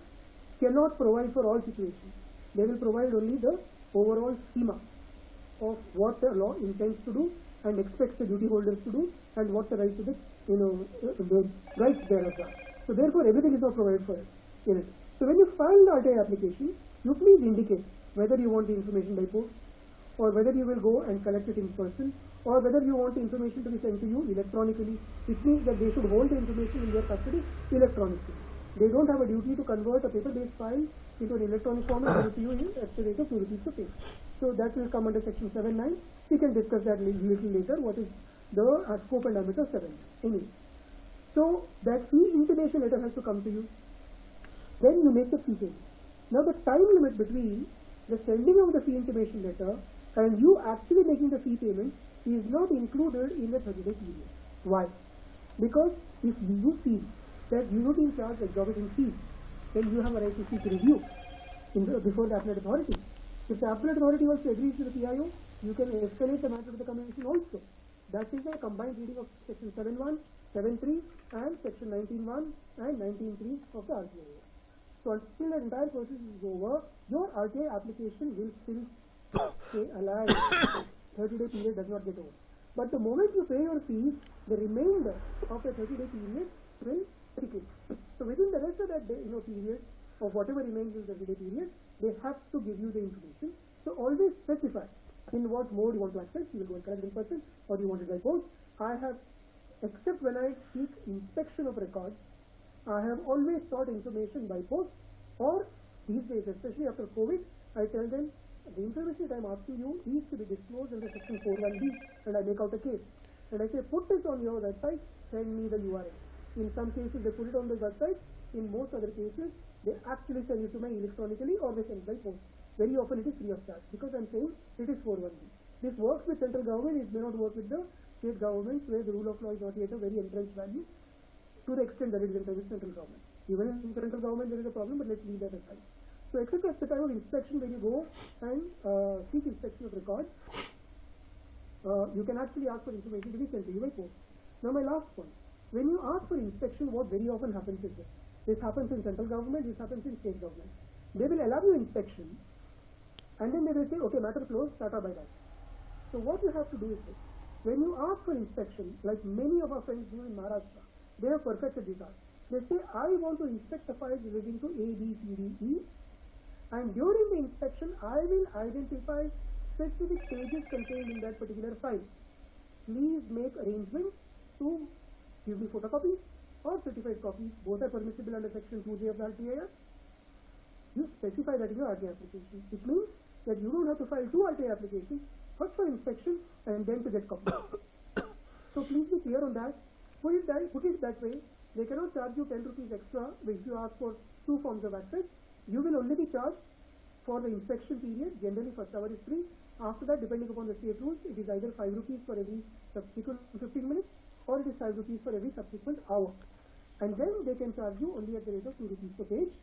cannot provide for all situations. They will provide only the overall schema of what the law intends to do and expects the duty holders to do and what the rights of the, you know, uh, the rights are. So therefore everything is not provided for in it. So when you file the RTI application, you please indicate whether you want the information by post or whether you will go and collect it in person or whether you want the information to be sent to you electronically, which means that they should hold the information in their custody electronically. They don't have a duty to convert a paper-based file into an electronic format and it to you in of 2 rupees per page. So that will come under section 7.9. We can discuss that a little later, what is the uh, scope and of 7. Anyway. So that fee intimation letter has to come to you. Then you make the fee payment. Now the time limit between the sending of the fee intimation letter and you actually making the fee payment is not included in the 30 day period. Why? Because if you feel that you will be in charge exorbitant fees, then you have a right to seek review the, before the appellate authority. If the appellate authority also agrees with the PIO, you can escalate the matter to the commission also. That is the combined reading of section 7.1, 7.3 and section 19.1 and 19.3 of the RTI. So until the entire process is over, your RTI application will still alive. 30 day period does not get over. But the moment you pay your fees, the remainder of the 30 day period will kick in. So within the rest of that day, you know, period, of whatever remains in the 30 day period, they have to give you the information. So always specify in what mode you want to access. You will go and collect in person or you want it by post. I have, except when I seek inspection of records, I have always sought information by post or these days, especially after COVID, I tell them the information that I'm asking you is to be disclosed under section 41B and I make out a case. And I say, put this on your website, send me the URL. In some cases, they put it on the website. In most other cases, they actually send it to me electronically or they send it by post. Very often it is free of charge because I'm saying it is 41B. This works with central government, it may not work with the state governments where the rule of law is not yet a very entrenched value to the extent that it is entrenched with central government. Even in central government there is a problem, but let's leave that aside. So except at the time of inspection when you go and uh, seek inspection of records, uh, you can actually ask for information to be sent to you by post. Now my last point, when you ask for inspection, what very often happens is this. This happens in central government, this happens in state government. They will allow you inspection and then they will say, okay, matter closed, Tata by that. So what you have to do is this. When you ask for inspection, like many of our friends do in Maharashtra, they have perfected this art. They say, I want to inspect the files relating to A, B, C, D, E, and during the inspection, I will identify specific pages contained in that particular file. Please make arrangements to give me photocopies or certified copies. Both are permissible under section 2J of the RTI. You specify that in your RTI application, which means that you don't have to file two RTI applications, first for inspection and then to get copies. so please be clear on that. Put it that, put it that way. They cannot charge you 10 rupees extra if you ask for two forms of access. You will only be charged for the inspection period. Generally, first hour is free. After that, depending upon the state rules, it is either 5 rupees for every subsequent 15 minutes or it is 5 rupees for every subsequent hour. And then they can charge you only at the rate of 2 rupees per page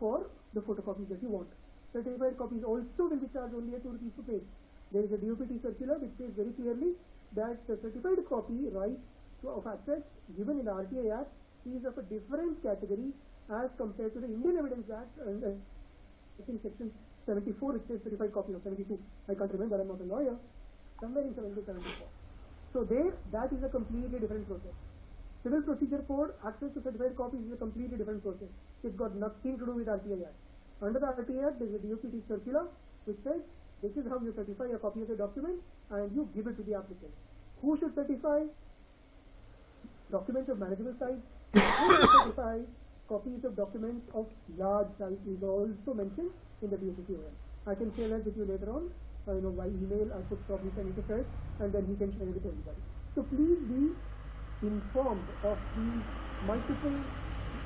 for the photocopies that you want. Certified copies also will be charged only at 2 rupees per page. There is a DOPT circular which says very clearly that the certified copy right to, of access given in the Act is of a different category as compared to the Indian Evidence Act and I think section 74 it says certified copy or 72. I can't remember, I'm not a lawyer. Somewhere in 72, 74. So there, that is a completely different process. Civil Procedure Code, access to certified copies is a completely different process. It's got nothing to do with RTI Act. Under the RTA Act, there is a DOPT circular which says this is how you certify a copy of the document and you give it to the applicant. Who should certify? Documents of manageable size. Who should certify? Copies of documents of large size is also mentioned in the DOPT I can share that with you later on. Uh, you know, by email, I could probably send it to Fred and then he can share it with everybody. So please be informed of the multiple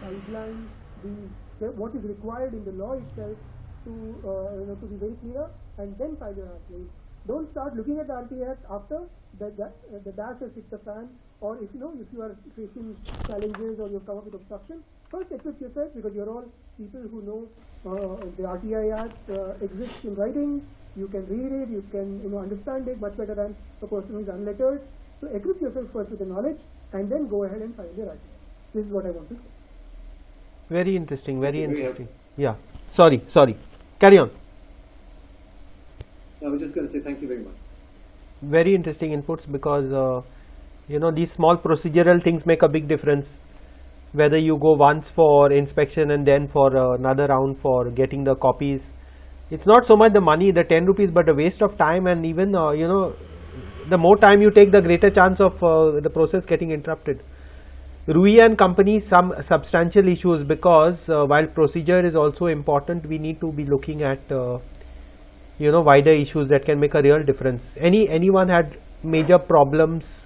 guidelines, the, the what is required in the law itself to uh, you know to be very clear, and then file your RTA. Don't start looking at the RTA after the the, uh, the dash has hit the fan, or if you know if you are facing challenges or you've come up with obstruction. First, equip yourself because you're all people who know uh, the RTI Act uh, exists in writing. You can read it, you can you know understand it much better than a person who is unlettered. So equip yourself first with the knowledge and then go ahead and file your RTI. This is what I want to say. Very interesting, very Very interesting. Yeah. Sorry, sorry. Carry on. I was just going to say thank you very much. Very interesting inputs because uh, you know these small procedural things make a big difference. Whether you go once for inspection and then for uh, another round for getting the copies, it's not so much the money, the 10 rupees, but a waste of time and even uh, you know the more time you take, the greater chance of uh, the process getting interrupted. Rui and company some substantial issues because uh, while procedure is also important, we need to be looking at uh, you know wider issues that can make a real difference. Any anyone had major problems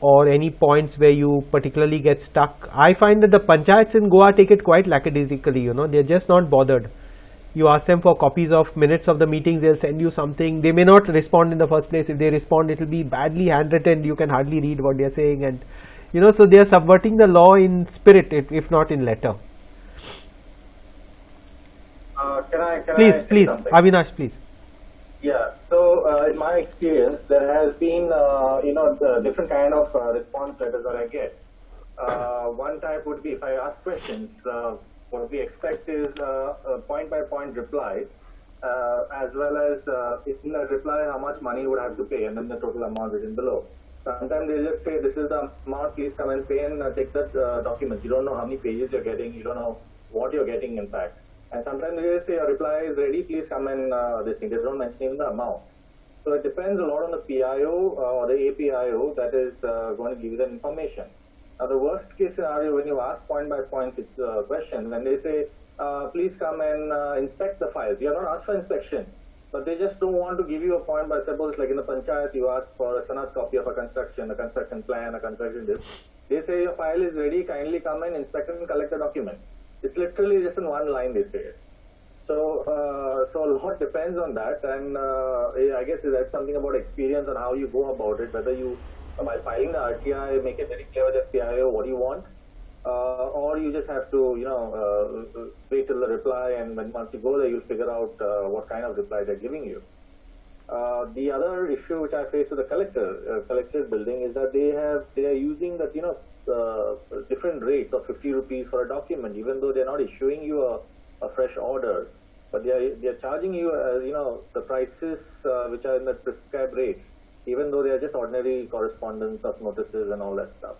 or any points where you particularly get stuck? I find that the panchayats in Goa take it quite lackadaisically. You know, they're just not bothered. You ask them for copies of minutes of the meetings, they'll send you something. They may not respond in the first place. If they respond, it will be badly handwritten. You can hardly read what they're saying, and you know, so they are subverting the law in spirit, if if not in letter. Uh, can I, can Please, I please, something? Avinash, please. Yeah. So uh, in my experience, there has been uh, you know the different kind of uh, response letters that I get. Uh, one type would be if I ask questions, uh, what we expect is uh, a point by point reply, as well as in the reply how much money you would have to pay, and then the total amount written below. Sometimes they just say this is the amount, please come and pay and take the uh, documents. You don't know how many pages you're getting, you don't know what you're getting in fact. And sometimes they say a reply is ready, please come and uh, this thing. They don't mention the amount. So it depends a lot on the PIO uh, or the APIO that is uh, going to give you the information. Now the worst case scenario when you ask point by point uh, question, when they say uh, please come and uh, inspect the files, you are not asked for inspection, but they just don't want to give you a point by suppose like in the panchayat you ask for a sanad copy of a construction, a construction plan, a construction this. They say your file is ready, kindly come and inspect and collect the document. It's literally just in one line they say it. So, uh, so a lot depends on that, and uh, I guess that's something about experience and how you go about it. Whether you, by filing the RTI, make it very clear with the what you want, uh, or you just have to, you know, uh, wait till the reply, and when once you go there, you'll figure out uh, what kind of reply they're giving you. Uh, the other issue which I face with the collector, uh, collector building is that they have they are using that you know uh, different rates of 50 rupees for a document, even though they're not issuing you a, a fresh order, but they are they are charging you uh, you know the prices uh, which are in the prescribed rates, even though they are just ordinary correspondence of notices and all that stuff.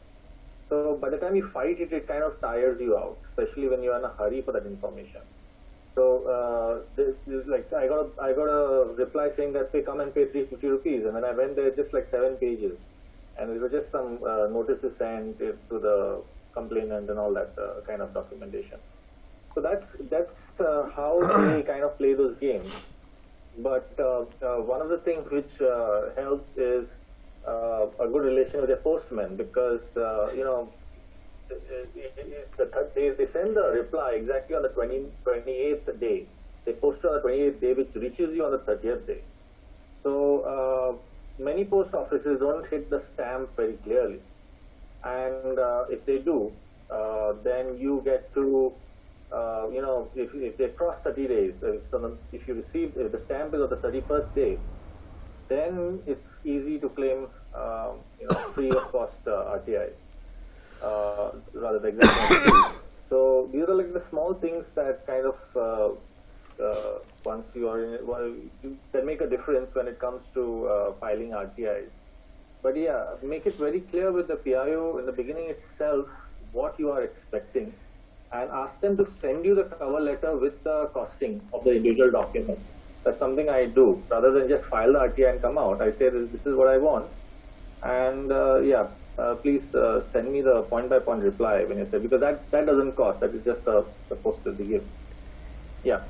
So by the time you fight it, it kind of tires you out, especially when you're in a hurry for that information. So uh, this is like I got a, I got a reply saying that they come and pay 350 rupees, and when I went there, just like seven pages, and it was just some uh, notices sent to the complainant and all that uh, kind of documentation. So that's that's uh, how they kind of play those games. But uh, uh, one of the things which uh, helps is uh, a good relation with their postman because uh, you know the day they send the reply exactly on the 20, 28th day. They post on the 28th day, which reaches you on the 30th day. So uh, many post offices don't hit the stamp very clearly, and uh, if they do, uh, then you get to uh, you know, if, if they cross 30 days, if, so if you receive, if the stamp is on the 31st day, then it's easy to claim, um, you know, free of cost uh, RTI, uh, rather the exam. so these are like the small things that kind of, uh, uh, once you are in well, you, that make a difference when it comes to uh, filing RTIs. But yeah, make it very clear with the PIO in the beginning itself what you are expecting and ask them to send you the cover letter with the costing of the individual documents. That's something I do rather than just file the RTI and come out. I say this, this is what I want, and uh, yeah, uh, please uh, send me the point by point reply when you say because that that doesn't cost. That is just the, the post that they give. Yeah.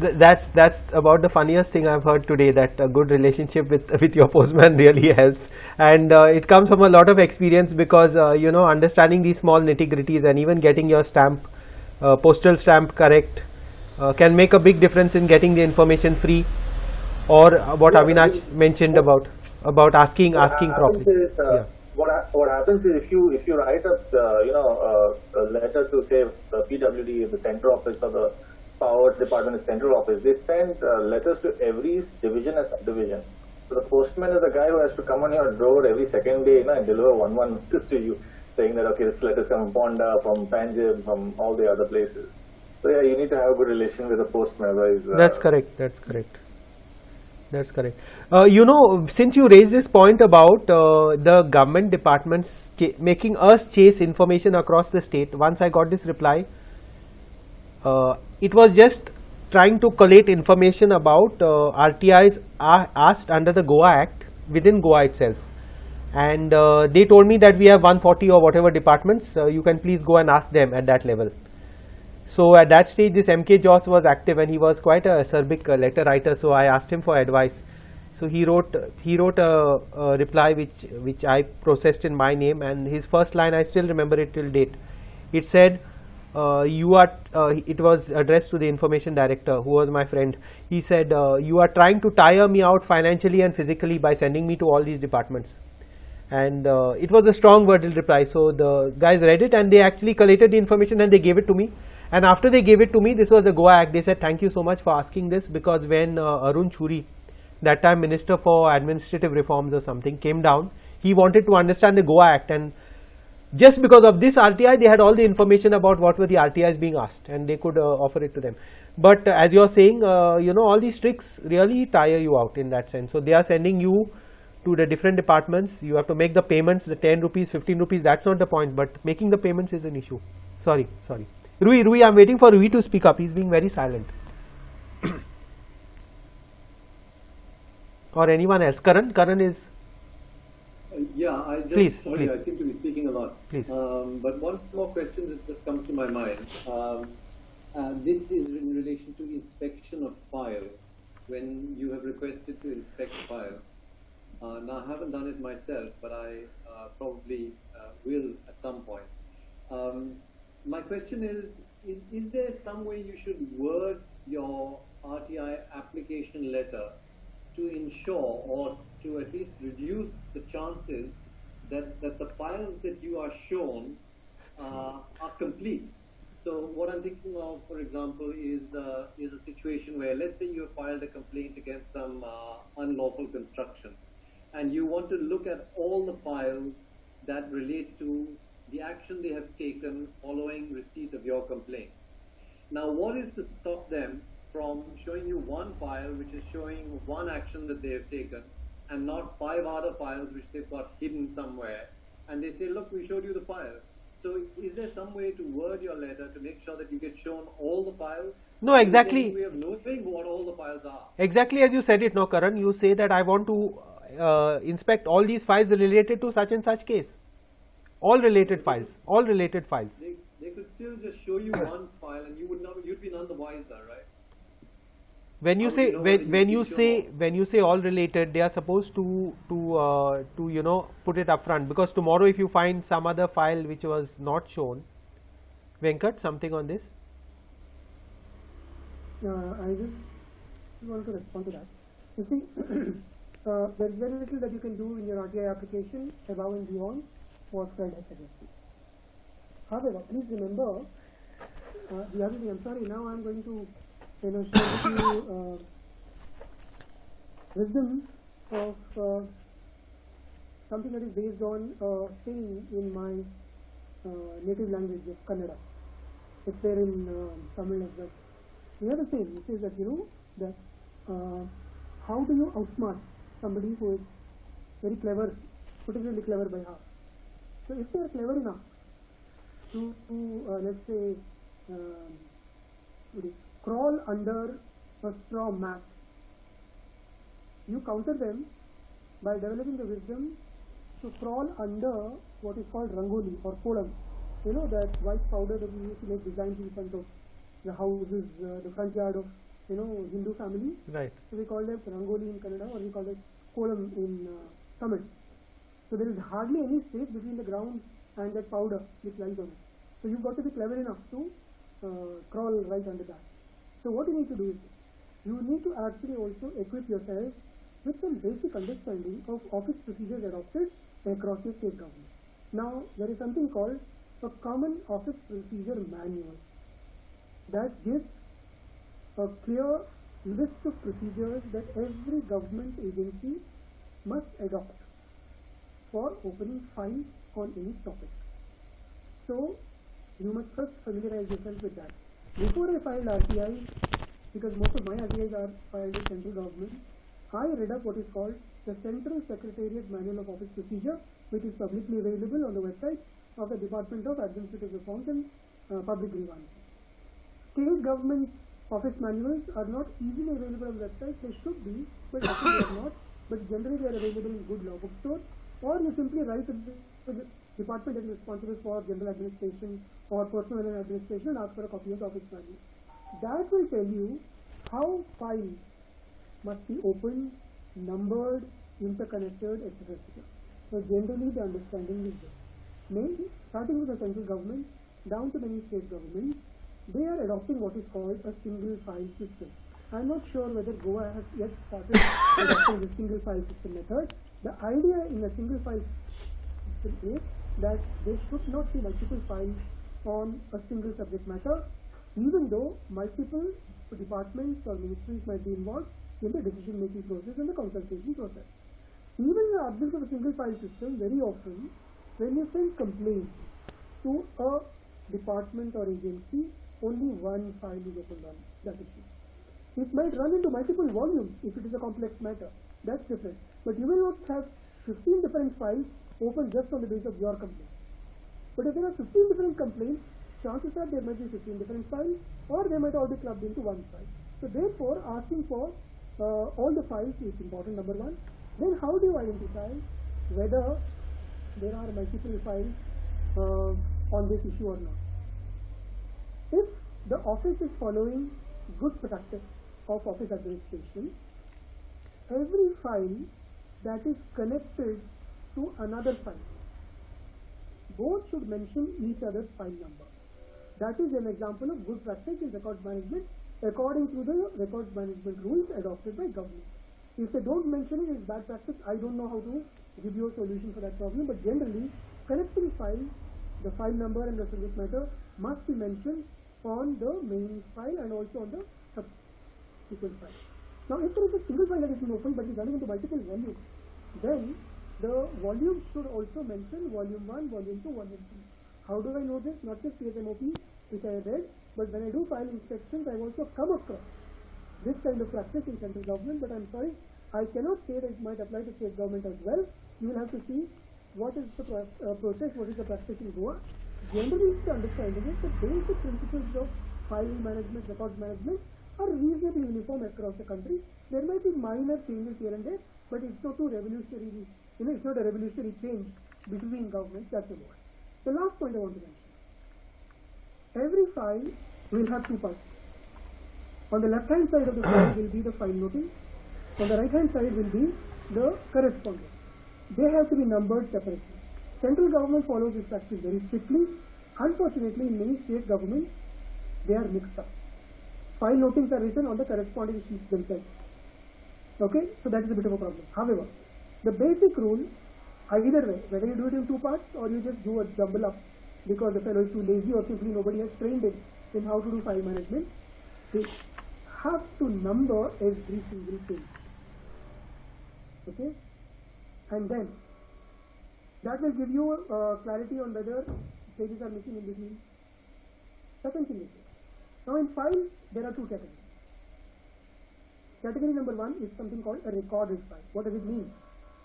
Th- that's that's about the funniest thing I've heard today. That a good relationship with with your postman really helps, and uh, it comes from a lot of experience because uh, you know understanding these small nitty gritties and even getting your stamp, uh, postal stamp correct, uh, can make a big difference in getting the information free, or what Yeah, Avinash mentioned about about asking What asking properly. Is, uh, Yeah. what, ha- what happens is if you if you write a uh, you know uh, a letter to say the PWD, the central office or the power department, the central office, they send uh, letters to every division and subdivision. So the postman is the guy who has to come on your door every second day you know, and deliver one one notice to you, saying that okay, this letter is coming from Ponda, from Panjim, from all the other places. So yeah, you need to have a good relation with the postman. Otherwise, uh, That's correct. That's correct. That's correct. Uh, you know, since you raised this point about uh, the government departments making us chase information across the state, once I got this reply, uh, it was just trying to collate information about uh, RTIs asked under the Goa Act within Goa itself. And uh, they told me that we have 140 or whatever departments, uh, you can please go and ask them at that level. So at that stage, this MK Joss was active and he was quite a acerbic uh, letter writer. So I asked him for advice. So he wrote he wrote a, a reply which which I processed in my name and his first line I still remember it till date. It said, uh, "You are." Uh, it was addressed to the information director who was my friend. He said, uh, "You are trying to tire me out financially and physically by sending me to all these departments." and uh, it was a strong worded reply. So the guys read it and they actually collated the information and they gave it to me. And after they gave it to me, this was the Goa Act. They said, "Thank you so much for asking this because when uh, Arun Shourie, that time Minister for Administrative Reforms or something, came down, he wanted to understand the Goa Act and." Just because of this RTI, they had all the information about what were the RTIs being asked, and they could uh, offer it to them. But uh, as you are saying, uh, you know, all these tricks really tire you out in that sense. So they are sending you to the different departments you have to make the payments the 10 rupees 15 rupees that's not the point but making the payments is an issue sorry sorry rui rui i'm waiting for rui to speak up he's being very silent or anyone else karan karan is Uh, yeah, I just Please, sorry, please. I seem to be speaking a lot. Please. Um, but one more question that just comes to my mind. Um, uh, this is in relation to inspection of file. When you have requested to inspect file. Uh, now I haven't done it myself, but I uh, probably uh, will at some point. Um, my question is, is: Is there some way you should word your RTI application letter to ensure or to at least reduce the chances that, that the files that you are shown uh, are complete. So what I'm thinking of, for example, is uh, is a situation where let's say you have filed a complaint against some uh, unlawful construction, and you want to look at all the files that relate to the action they have taken receipt of your complaint. Now, what is to stop them from showing you one file which is showing one action that they have taken and not five other files which they've got hidden somewhere? And they say, look, we showed you the file. So is there some way to word your letter to make sure that you get shown all the files? No, exactly. We have knowing what all the files are. exactly as you said it no karan you say that i want to uh, inspect all these files related to such and such case all related files all related files They, still just show you one file and you would not, you'd be none the wiser, right? when you How do say you know when, when you say all? when you say all related they are supposed to to uh, to you know put it up front because tomorrow if you find some other file which was not shown venkat something on this Uh, I just want to respond to that. You see, uh, there is very little that you can do in your RTI application above and beyond what Fred has suggested. However, please remember, uh, the other thing, I'm sorry, now I'm going to you know, share with you uh, wisdom of uh, something that is based on a saying in my uh, native language of Kannada. It's there in uh, Tamil as well. We have a saying, it says that, you know, that uh, how do you outsmart somebody who is very clever, particularly clever by heart? So if they are clever enough to, to uh, let's say, um, crawl under a straw mat, you counter them by developing the wisdom to crawl under what is called rangoli or kolam. You know that white powder that we use to make designs in front of the houses, uh, the front yard of you know Hindu families. Right. So we call it rangoli in Kannada or we call it kolam in uh, Tamil. So there is hardly any space between the ground and that powder which lies on it. So you've got to be clever enough to uh, crawl right under that. So what you need to do is you need to actually also equip yourself with some basic understanding of office procedures adopted across your state government. Now there is something called a common office procedure manual that gives a clear list of procedures that every government agency must adopt for opening files on any topic. So you must first familiarize yourself with that. Before I filed RTIs, because most of my RTIs are filed with central government, I read up what is called the Central Secretariat Manual of Office Procedure, which is publicly available on the website of the Department of Administrative Reforms and uh, Public Grievances. State government office manuals are not easily available on websites. They should be, but they are not. But generally they are available in good law bookstores, or you simply write the department that is responsible for general administration or personal administration and ask for a copy of the office manual. That will tell you how files must be opened, numbered, interconnected, etc. etc. So generally the understanding is this. Mainly, starting with the central government down to many state governments, they are adopting what is called a single file system. I'm not sure whether Goa has yet started adopting the single file system method. The idea in a single file system is that there should not be multiple files on a single subject matter, even though multiple departments or ministries might be involved in the decision making process and the consultation process. Even in the absence of a single file system, very often when you send complaints to a department or agency, only one file is opened on that issue. It might run into multiple volumes if it is a complex matter. That's different. But you will not have 15 different files open just on the basis of your complaint. But if there are 15 different complaints, chances are there might be 15 different files or they might all be clubbed into one file. So therefore, asking for uh, all the files is important, number one. Then how do you identify whether there are multiple files uh, on this issue or not? If the office is following good practice of office administration, every file that is connected to another file, both should mention each other's file number. That is an example of good practice in record management according to the record management rules adopted by government. If they don't mention it as bad practice, I don't know how to give you a solution for that problem, but generally, connecting files, the file number and the subject matter must be mentioned on the main file and also on the subsequent file. Now, if there is a single file that is been opened but is running into multiple volumes, then the volume should also mention volume 1, volume 2, volume 3. How do I know this? Not just CSMOP, which I read, but when I do file inspections, I've also come across this kind of practice in central government, but I'm sorry, I cannot say that it might apply to state government as well. You will have to see what is the pro- uh, process, what is the practice in Goa. Generally, the understanding is the basic principles of file management, record management are reasonably uniform across the country. There might be minor changes here and there, but it's not too revolutionary, you know, it's not a revolutionary change between governments, that's the one. The last point I want to mention. Every file will have two parts. On the left hand side of the file will be the file notings. On the right hand side will be the correspondence. They have to be numbered separately. Central government follows this practice very strictly. Unfortunately, in many state governments, they are mixed up. File notings are written on the corresponding sheets themselves. Okay, so that is a bit of a problem. However, the basic rule, either way, whether you do it in two parts or you just do a jumble up because the fellow is too lazy or simply nobody has trained him in how to do file management, they have to number every single page. Okay, and then that will give you uh, clarity on whether pages are missing in between. Second thing is. Now in files, there are two categories. Category number one is something called a recorded file. What does it mean?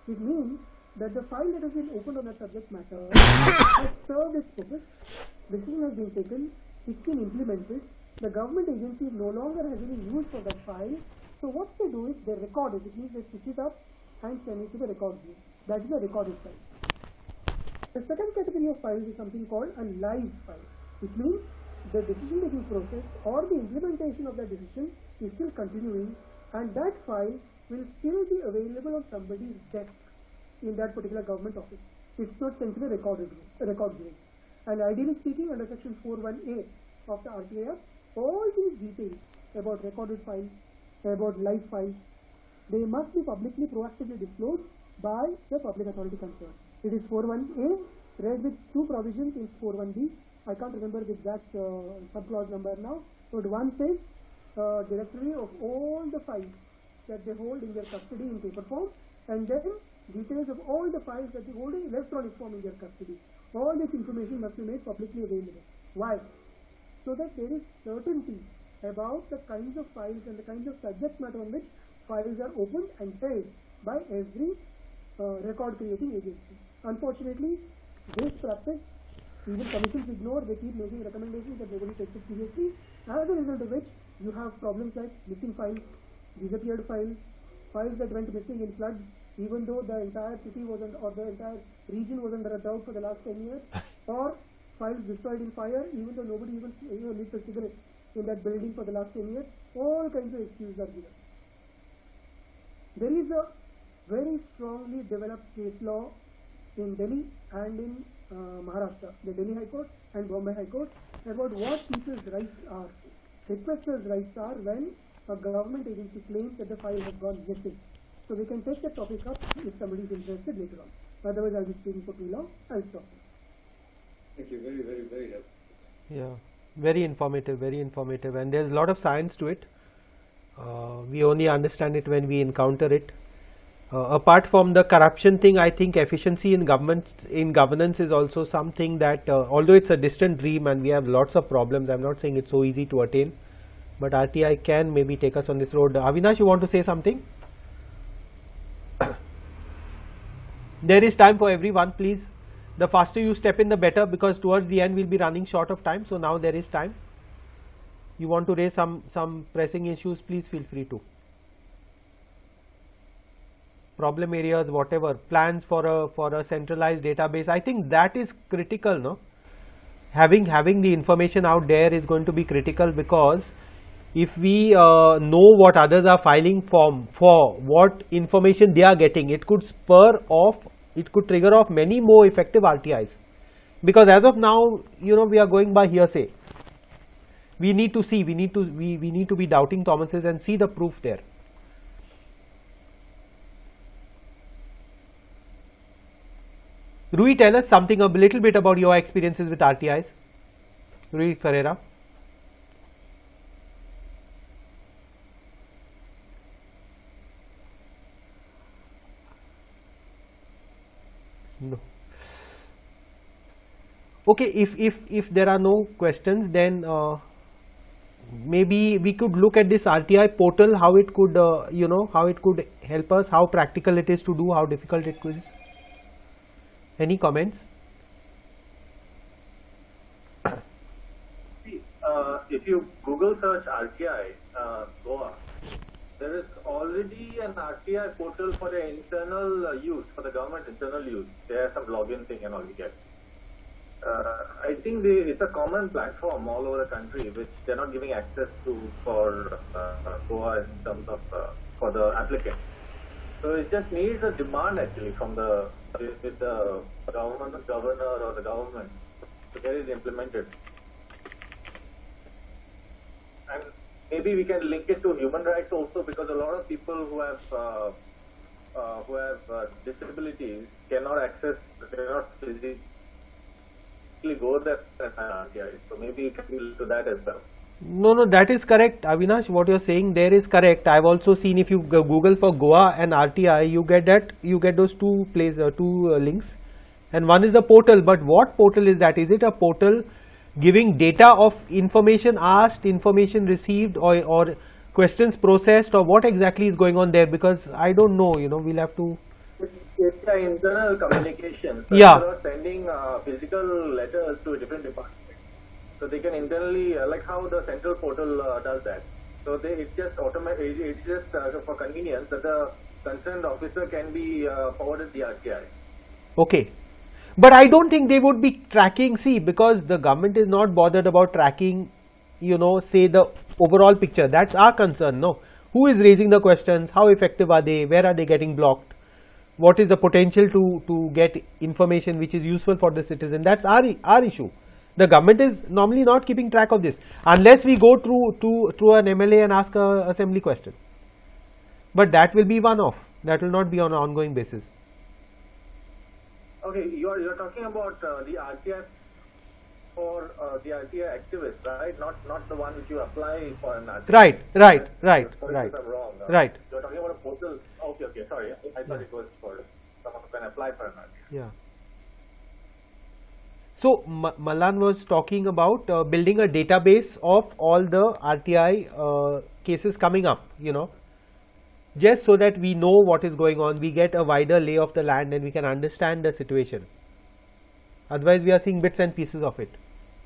It means that the file that has been opened on that subject matter has served its purpose, decision has been taken, it's been implemented, the government agency no longer has any use for that file, so what they do is they record it, it means they stitch it up and send it to the record view. That is a recorded file. The second category of files is something called a live file, which means the decision making process or the implementation of that decision is still continuing and that file will still be available on somebody's desk in that particular government office. It's not the recorded record room. And ideally speaking, under section 41A of the Act, all these details about recorded files, about live files, they must be publicly proactively disclosed by the public authority concerned. It is 41A, read with two provisions in 41B. I can't remember the exact uh, subclause number now, but one says uh, directory of all the files that they hold in their custody in paper form, and then details of all the files that they hold in electronic form in their custody. All this information must be made publicly available. Why? So that there is certainty about the kinds of files and the kinds of subject matter on which files are opened and held by every uh, record creating agency. Unfortunately, this practice, even commissions ignore, they keep making recommendations that nobody takes it seriously, as a result of which you have problems like missing files, disappeared files, files that went missing in floods, even though the entire city was under, or the entire region was under a drought for the last 10 years, or files destroyed in fire, even though nobody even you know, lit a cigarette in that building for the last 10 years, all kinds of excuses are given. There is a very strongly developed case law in Delhi and in uh, Maharashtra, the Delhi High Court and Bombay High Court, about what people's rights are. Requesters' rights are when a government agency claims that the file has gone missing. So we can take that topic up if somebody is interested later on. Otherwise, I'll be speaking for too long. I'll stop. Thank you. Very, very, very helpful. Yeah, very informative, very informative, and there's a lot of science to it. Uh, we only understand it when we encounter it. Uh, apart from the corruption thing, I think efficiency in government in governance is also something that, uh, although it's a distant dream and we have lots of problems, I'm not saying it's so easy to attain, but RTI can maybe take us on this road. Avinash, you want to say something? there is time for everyone, please. The faster you step in, the better, because towards the end we'll be running short of time. So now there is time. You want to raise some some pressing issues, please feel free to problem areas whatever plans for a for a centralized database i think that is critical no having having the information out there is going to be critical because if we uh, know what others are filing for for what information they are getting it could spur off it could trigger off many more effective rtis because as of now you know we are going by hearsay we need to see we need to we, we need to be doubting thomases and see the proof there Rui, tell us something a little bit about your experiences with RTIs. Rui Ferreira. No. Okay, if, if, if there are no questions, then uh, maybe we could look at this RTI portal, how it could, uh, you know, how it could help us, how practical it is to do, how difficult it is. Any comments? See, uh, if you Google search RTI uh, Goa, there is already an RTI portal for the internal uh, use, for the government internal use. There some login thing and all you get. Uh, I think they, it's a common platform all over the country, which they're not giving access to for uh, Goa in terms of uh, for the applicant. So it just needs a demand actually from the with the government, the governor or the government to get it implemented. And maybe we can link it to human rights also because a lot of people who have uh, uh, who have uh, disabilities cannot access, cannot physically go there So maybe it can be to that as well. No, no, that is correct. Avinash, what you're saying there is correct. I've also seen if you Google for Goa and RTI, you get that, you get those two places, uh, two uh, links. And one is a portal, but what portal is that? Is it a portal giving data of information asked, information received, or, or questions processed, or what exactly is going on there? Because I don't know, you know, we'll have to. it's an internal communication. So Yeah. Instead of sending uh, physical letters to different departments. so they can internally, uh, like how the central portal uh, does that. So they, it's just automatic. It's just uh, for convenience that the concerned officer can be uh, forwarded the RTI. Okay. But I don't think they would be tracking, see, because the government is not bothered about tracking, you know, say the overall picture. That's our concern, no? Who is raising the questions? How effective are they? Where are they getting blocked? What is the potential to, to get information which is useful for the citizen? That's our, our issue. The government is normally not keeping track of this unless we go through, to, through an MLA and ask a assembly question. But that will be one off. That will not be on an ongoing basis. Okay, you're you're talking about uh, the RTI for uh, the RTI activists, right? Not not the one which you apply for an RTI. Right, right, right, Sorry right. I'm wrong. Uh, Right. You're talking about a portal. Okay, okay, sorry. I, I thought it was for someone who can apply for an RTI. Yeah. So Ma- Malan was talking about uh, building a database of all the RTI uh, cases coming up, you know, just so that we know what is going on, we get a wider lay of the land and we can understand the situation. Otherwise, we are seeing bits and pieces of it,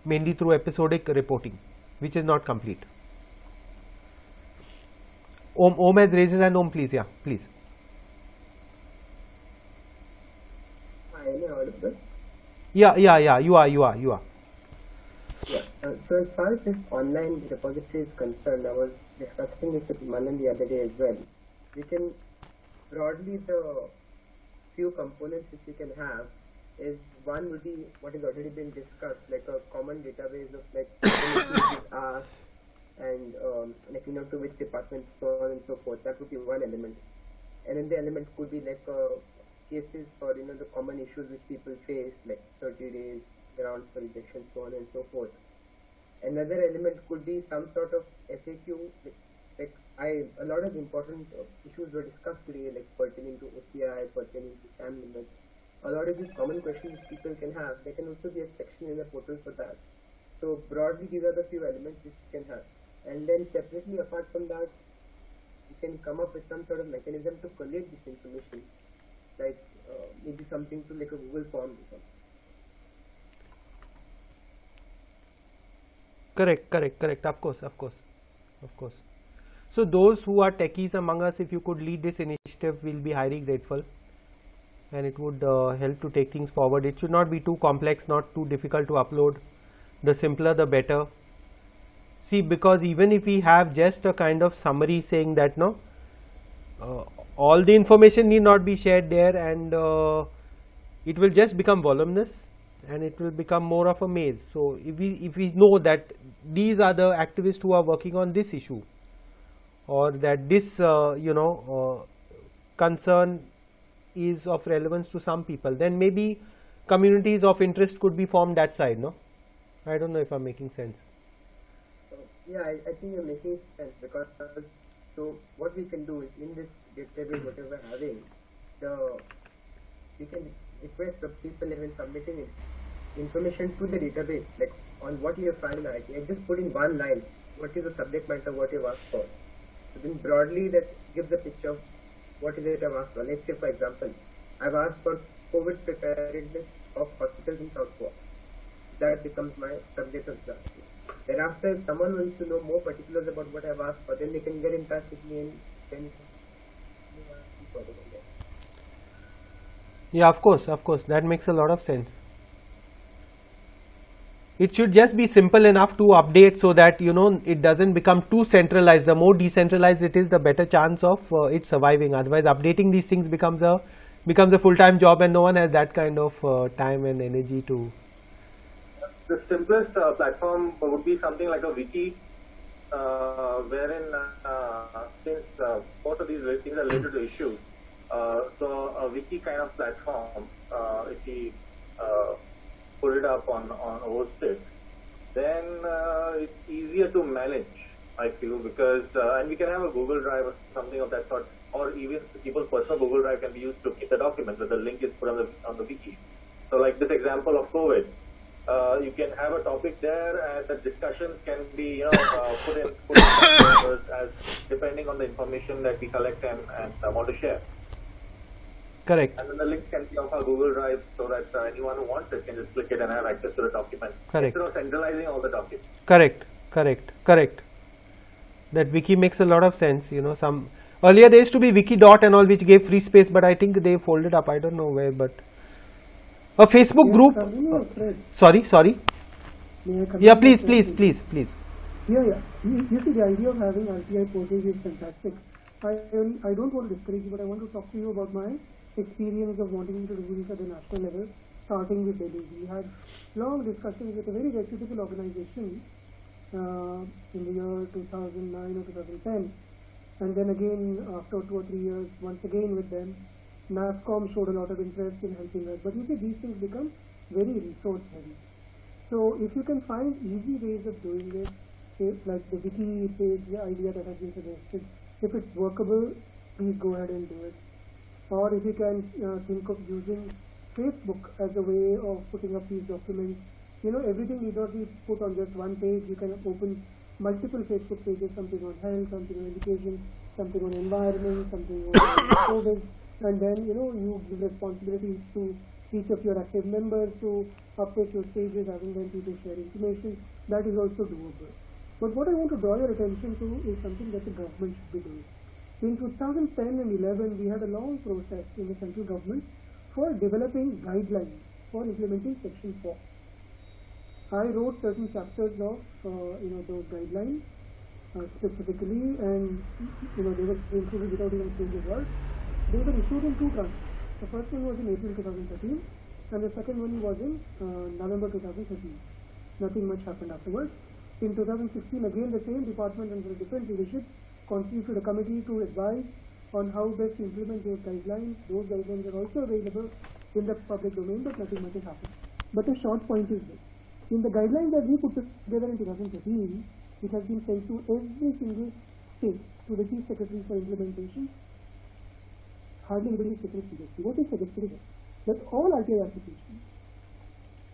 mainly through episodic reporting, which is not complete. Om, Om has raised his hand. Om, please, yeah, please. Hi, am I audible? Yeah, yeah, yeah. You are, you are, you are. Yeah. Uh, so as far as this online repository is concerned, I was discussing this with Manan the other day as well. We can broadly the few components which we can have is one would be what has already been discussed, like a common database of like asked and um, like you know to which department, so on and so forth. That would be one element. And then the element could be like uh, cases for you know the common issues which people face, like 30 days grounds for rejection, so on and so forth. Another element could be some sort of FAQ. Like I, a lot of important uh, issues were discussed today, like pertaining to OCI, pertaining to SAM limits. A lot of these common questions people can have. There can also be a section in the portal for that. So broadly, these are the few elements which you can have. And then separately, apart from that, you can come up with some sort of mechanism to collate this information, like uh, maybe something to like a Google form or something. Correct, correct, correct. Of course, of course, of course. So those who are techies among us, if you could lead this initiative, we'll be highly grateful, and it would uh, help to take things forward. It should not be too complex, not too difficult to upload. The simpler, the better. See, because even if we have just a kind of summary saying that no, uh, all the information need not be shared there, and uh, it will just become voluminous and it will become more of a maze. So if we if we know that these are the activists who are working on this issue, or that this uh, you know uh, concern is of relevance to some people, then maybe communities of interest could be formed that side. No, I don't know if I'm making sense. Yeah, I, I think you're making sense because so what we can do is in this database whatever we're having, the we can request the people even submitting it, information to the database like on what you have found I just put in one line what is the subject matter what you've asked for. So then broadly that gives a picture of what is it I've asked for. Let's say for example, I've asked for COVID preparedness of hospitals in South Goa. That becomes my subject of that. Thereafter, if someone wants to know more particulars about what I've asked for, then they can get in touch with me and then. Yeah, of course, of course, that makes a lot of sense. It should just be simple enough to update so that you know it doesn't become too centralized. The more decentralized it is, the better chance of uh, it surviving. Otherwise, updating these things becomes a becomes a full time job, and no one has that kind of uh, time and energy to. The simplest uh, platform would be something like a wiki, uh, wherein uh, since uh, most of these things are related to issues, so a wiki kind of platform, if we put it up on on host it, then uh, it's easier to manage. I feel because uh, and we can have a Google Drive or something of that sort, or even people's personal Google Drive can be used to keep the documents, but the link is put on the on the wiki. So like this example of COVID, uh, you can have a topic there, and the discussions can be you know uh, put in put in as depending on the information that we collect and and want to share. Correct. And then the link can be of our Google Drive so that uh, anyone who wants it can just click it and have access to the document. Correct. Instead of centralizing all the documents. Correct, correct, correct. That wiki makes a lot of sense. You know, some earlier there used to be wiki dot and all which gave free space, but I think they folded up. I don't know where, but a Facebook Yes, group. uh, sorry, sorry. May I continue, Yeah, please, Fred? please, please, please. Yeah, yeah. You, you see, the idea of having RTI portals is fantastic. I, I don't want to discourage you, but I want to talk to you about my experience of wanting to do this at the national level, starting with Delhi. We had long discussions with a very reputable organization uh, in the year 2009 or 2010. And then again, after two or three years, once again with them, NASSCOM showed a lot of interest in helping us. But you see, these things become very resource heavy. So if you can find easy ways of doing this, like the wiki page the idea that has been suggested, if it's workable, please go ahead and do it. Or if you can uh, think of using Facebook as a way of putting up these documents, you know, everything need not be put on just one page. You can open multiple Facebook pages, something on health, something on education, something on environment, something on COVID, and then, you know, you give responsibilities to each of your active members to update your pages, having them people share information. That is also doable. But what I want to draw your attention to is something that the government should be doing. In 2010 and 11, we had a long process in the central government for developing guidelines for implementing Section 4. I wrote certain chapters of uh, you know those guidelines uh, specifically, and you know they were included without even saying the word. They were issued in two tranches. The first one was in April 2013, and the second one was in uh, November 2013. Nothing much happened afterwards. In 2016, again the same department under a different leadership constituted a committee to advise on how best to implement those guidelines. Those guidelines are also available in the public domain, but nothing much has happened. But a short point is this. In the guidelines that we put together in 2013, it has been sent to every single state, to the chief secretary for implementation. Hardly anybody is taken it seriously. What is suggested is that all RTI applications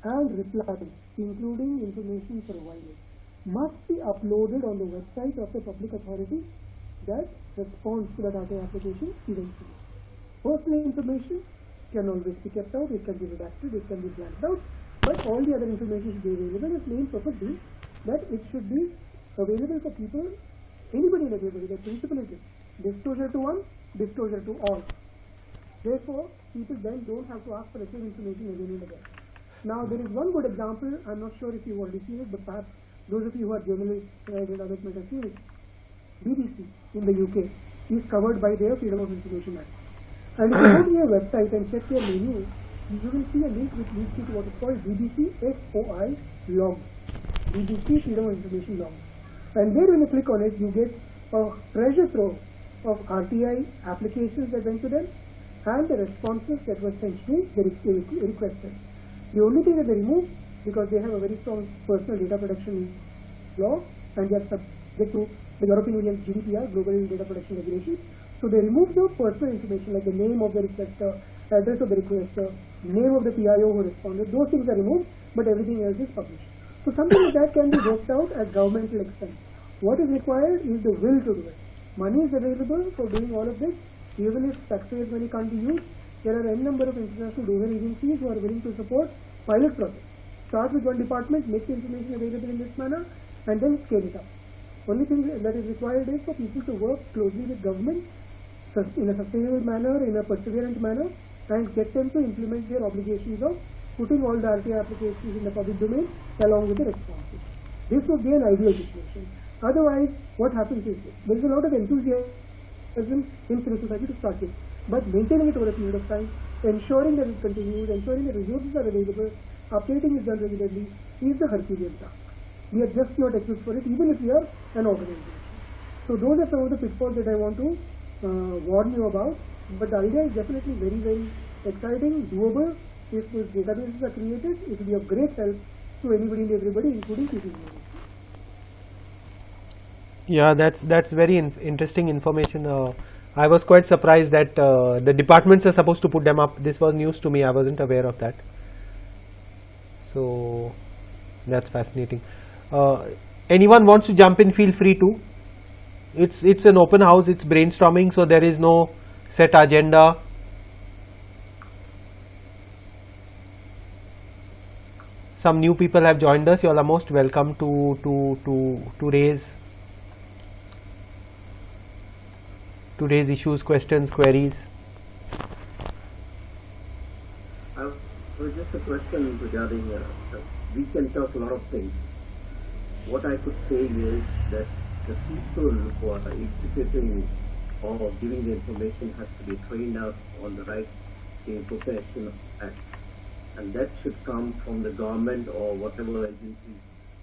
and replies, including information provided, must be uploaded on the website of the public authority that responds to that RTI application eventually. Personal information can always be kept out, it can be redacted, it can be blanked out, but all the other information should be available. Its main purpose is that it should be available for people, anybody and everybody. The principle is disclosure to one, disclosure to all. Therefore, people then don't have to ask for the same information again and again. Now, there is one good example. I'm not sure if you've already seen it, but perhaps those of you who are journalists and others might have seen it. BBC in the UK is covered by their Freedom of Information Act. And if you go to your website and check your menu, you will see a link which leads you to what is called BBC FOI logs. BBC Freedom of Information logs. And there when you click on it, you get a treasure trove of RTI applications that went to them and the responses that were sent to the re- requesters. The only thing that they removed, because they have a very strong personal data protection law and they are subject to the European Union's GDPR, Global Data Protection Regulations. So they removed the personal information like the name of the requester, uh, address of the requester, uh, name of the PIO who responded. Those things are removed, but everything else is published. So something like that can be worked out at governmental expense. What is required is the will to do it. Money is available for doing all of this. Even if taxpayers' money can't be used, there are n number of international donor agencies who are willing to support pilot projects. Start with one department, make the information available in this manner, and then scale it up. Only thing that is required is for people to work closely with government in a sustainable manner, in a perseverant manner, and get them to implement their obligations of putting all the RTI applications in the public domain along with the responses. This would be an ideal situation. Otherwise, what happens is. There is a lot of enthusiasm in civil society to start with, but maintaining it over a period of time, ensuring that it continues, ensuring that resources are available, updating is done regularly, is the Herculean task. We are just not equipped for it, even if we are an organization. So those are some of the pitfalls that I want to uh, warn you about. But the idea is definitely very, very exciting, doable. If these databases are created, it will be of great help to anybody and everybody, including people. Yeah, that's that's very in- interesting information. Uh, I was quite surprised that uh, the departments are supposed to put them up. This was news to me. I wasn't aware of that. So that's fascinating. Uh, anyone wants to jump in, feel free to. It's, it's an open house, it's brainstorming, so there is no set agenda. some new people have joined us you all are most welcome to to to to raise today's issues questions queries uh, just a question regarding uh, uh, we can talk a lot of things what I could say is that the people who are executing or giving the information has to be trained up on the right information act. And that should come from the government or whatever agency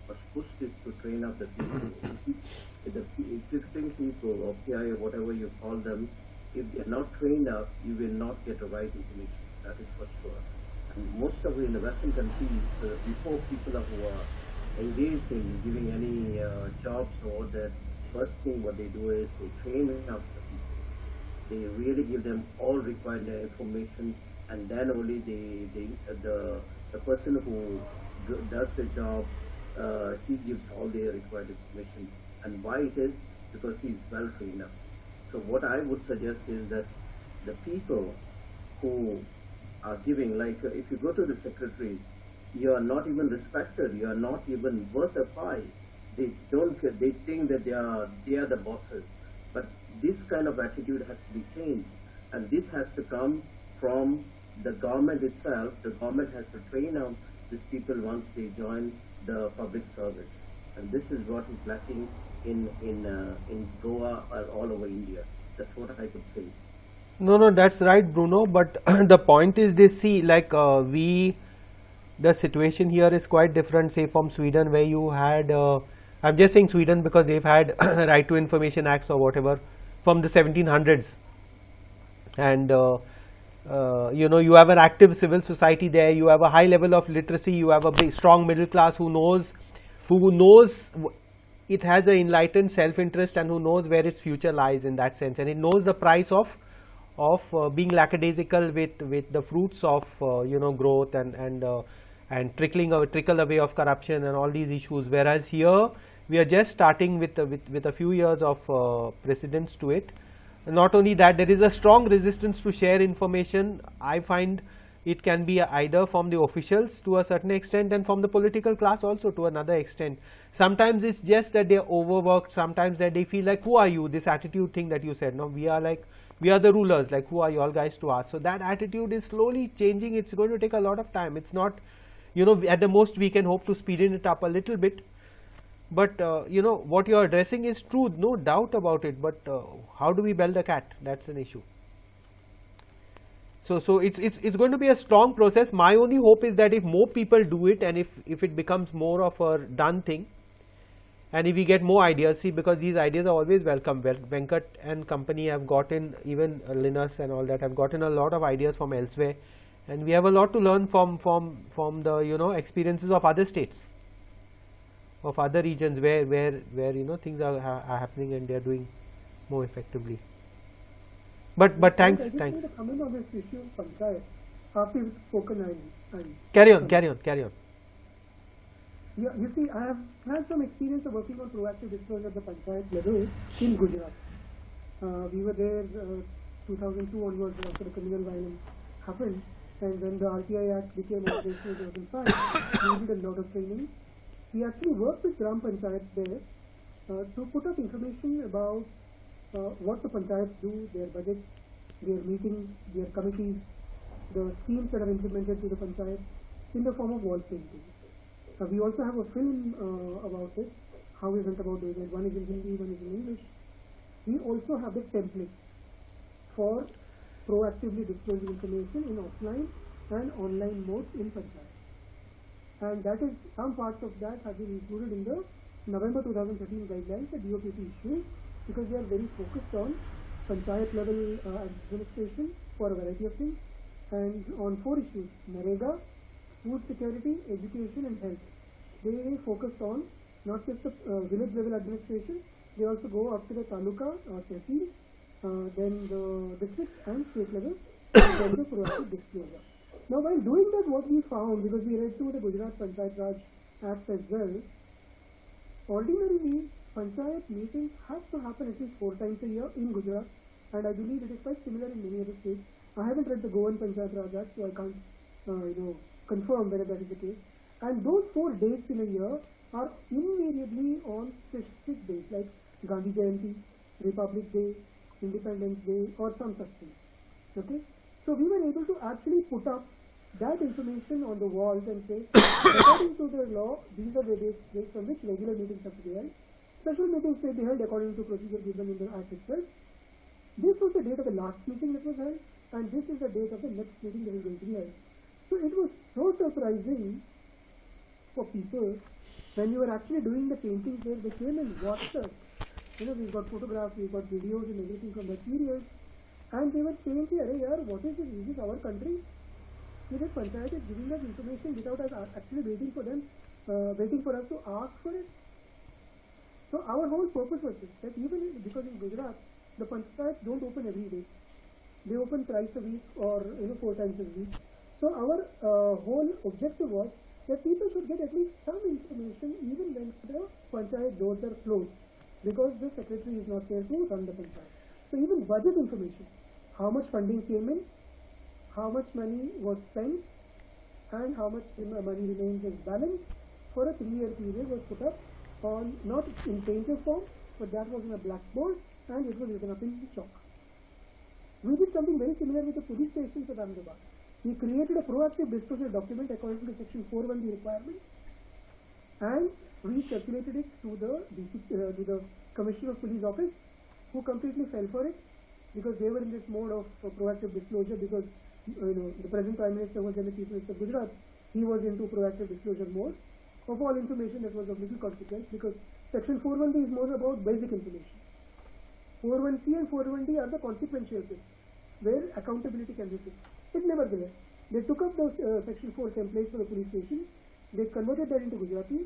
was pushed it to train up the people. the existing people or PI or whatever you call them, if they're not trained up, you will not get the right information. That is for sure. And most of the in the Western countries, uh, before people who are engaged in giving any uh, jobs or that, first thing what they do is they train up the people. They really give them all required information, and then only they uh, the the person who does the job, uh, he gives all the required information. And why it is? Because he's well trained up. So what I would suggest is that the people who are giving, like uh, if you go to the secretaries, you are not even respected, you are not even worth a pie. They don't care, they think that they are, they are the bosses. But this kind of attitude has to be changed. And this has to come from the government itself. The government has to train up these people once they join the public service. And this is what is lacking in, in, uh, in Goa or all over India. That's what I could say. No, no, that's right, Bruno. But the point is this: see, like uh, we, the situation here is quite different, say from Sweden, where you had. Uh, I'm just saying Sweden because they've had right to information acts or whatever from the 1700s, and uh, uh, you know you have an active civil society there. You have a high level of literacy. You have a big, strong middle class who knows, who knows. It has an enlightened self-interest and who knows where its future lies in that sense, and it knows the price of of uh, being lackadaisical with with the fruits of uh, you know growth and and uh, and trickling away, trickle away of corruption and all these issues. Whereas here we are just starting with uh, with, with a few years of uh, precedence to it. Not only that there is a strong resistance to share information. I find it can be either from the officials to a certain extent and from the political class also to another extent. Sometimes it's just that they are overworked. Sometimes that they feel like who are you? This attitude thing that you said. No we are like we are the rulers. Like who are you all guys to ask? So that attitude is slowly changing. It's going to take a lot of time. It's not you know at the most we can hope to speed it up a little bit. But uh, you know what you are addressing is true no doubt about it. But uh, how do we bell the cat? That's an issue. So so it's it's it's going to be a strong process. My only hope is that if more people do it and if if it becomes more of a done thing and if we get more ideas see because these ideas are always welcome. Ven- venkat and company have gotten even linus and all that have gotten a lot of ideas from elsewhere and we have a lot to learn from from from the you know experiences of other states of other regions where where where you know things are, ha- are happening and they are doing more effectively but but thanks I thanks a comment on this issue of. After you've spoken, I, I carry on carry on carry on Yeah, you see, I have had some experience of working on proactive disclosure at the panchayat level in Gujarat. Uh, we were there uh, 2002 onwards after the criminal violence happened, and when the RTI Act became operational in 2005, we did a lot of training. We actually worked with Gram Panchayats there uh, to put up information about uh, what the panchayats do, their budgets, their meetings, their committees, the schemes that are implemented to the panchayats in the form of wall paintings. Uh, we also have a film uh, about this, how we went about doing it. One is in Hindi, one is in English. We also have the template for proactively disclosing information in offline and online modes in Panchayat. And that is, some parts of that have been included in the November 2013 guidelines that DOPT issued because they are very focused on Panchayat level uh, administration for a variety of things and on four issues, Narega, food security, education and health. They focused on not just the uh, village level administration, they also go up to the taluka or tehsil, uh, then the district and state level, disclosure. Now while doing that what we found, because we read through the Gujarat Panchayat Raj Act as well, ordinarily Panchayat meetings have to happen at least four times a year in Gujarat and I believe it is quite similar in many other states. I haven't read the Goan Panchayat Raj Act so I can't uh, you know confirm whether that is the case. And those four dates in a year are invariably on specific days like Gandhi Jayanti, Republic Day, Independence Day, or some such thing. Okay? So we were able to actually put up that information on the walls and say, according to the law, these are the dates, on which regular meetings have to be held. Special meetings may be held according to procedure given in the Act itself. This was the date of the last meeting that was held, and this is the date of the next meeting that is going to be held. So it was so surprising for people when you were actually doing the paintings there, they came and watched us. You know, we've got photographs, we've got videos and everything from that period. And they were saying, Arey yaar, what is this? Is this our country? See, that Panchayat is giving us information without us actually waiting for them, uh, waiting for us to ask for it. So our whole purpose was this, that even in, because in Gujarat, the Panchayats don't open every day. They open thrice a week or, you know, four times a week. So our uh, whole objective was that people should get at least some information even when the Panchayat doors are closed because the secretary is not there to run the Panchayat. So even budget information, how much funding came in, how much money was spent, and how much money remains as balance for a three-year period was put up on not in painted form, but that was in a blackboard and it was written up in chalk. We did something very similar with the police stations of Ahmedabad. We created a proactive disclosure document according to section 4.1 requirements and we circulated it to the DC, uh, to the Commissioner of Police office who completely fell for it because they were in this mode of uh, proactive disclosure because you know the present Prime Minister was then the Chief Minister of Gujarat. He was into proactive disclosure mode of all information that was of little consequence because section 4.1b is more about basic information. 4.1c and 4.1d are the consequential bits where accountability can be fixed. But nevertheless, they took up those uh, section 4 templates for the police stations, they converted that into Gujarati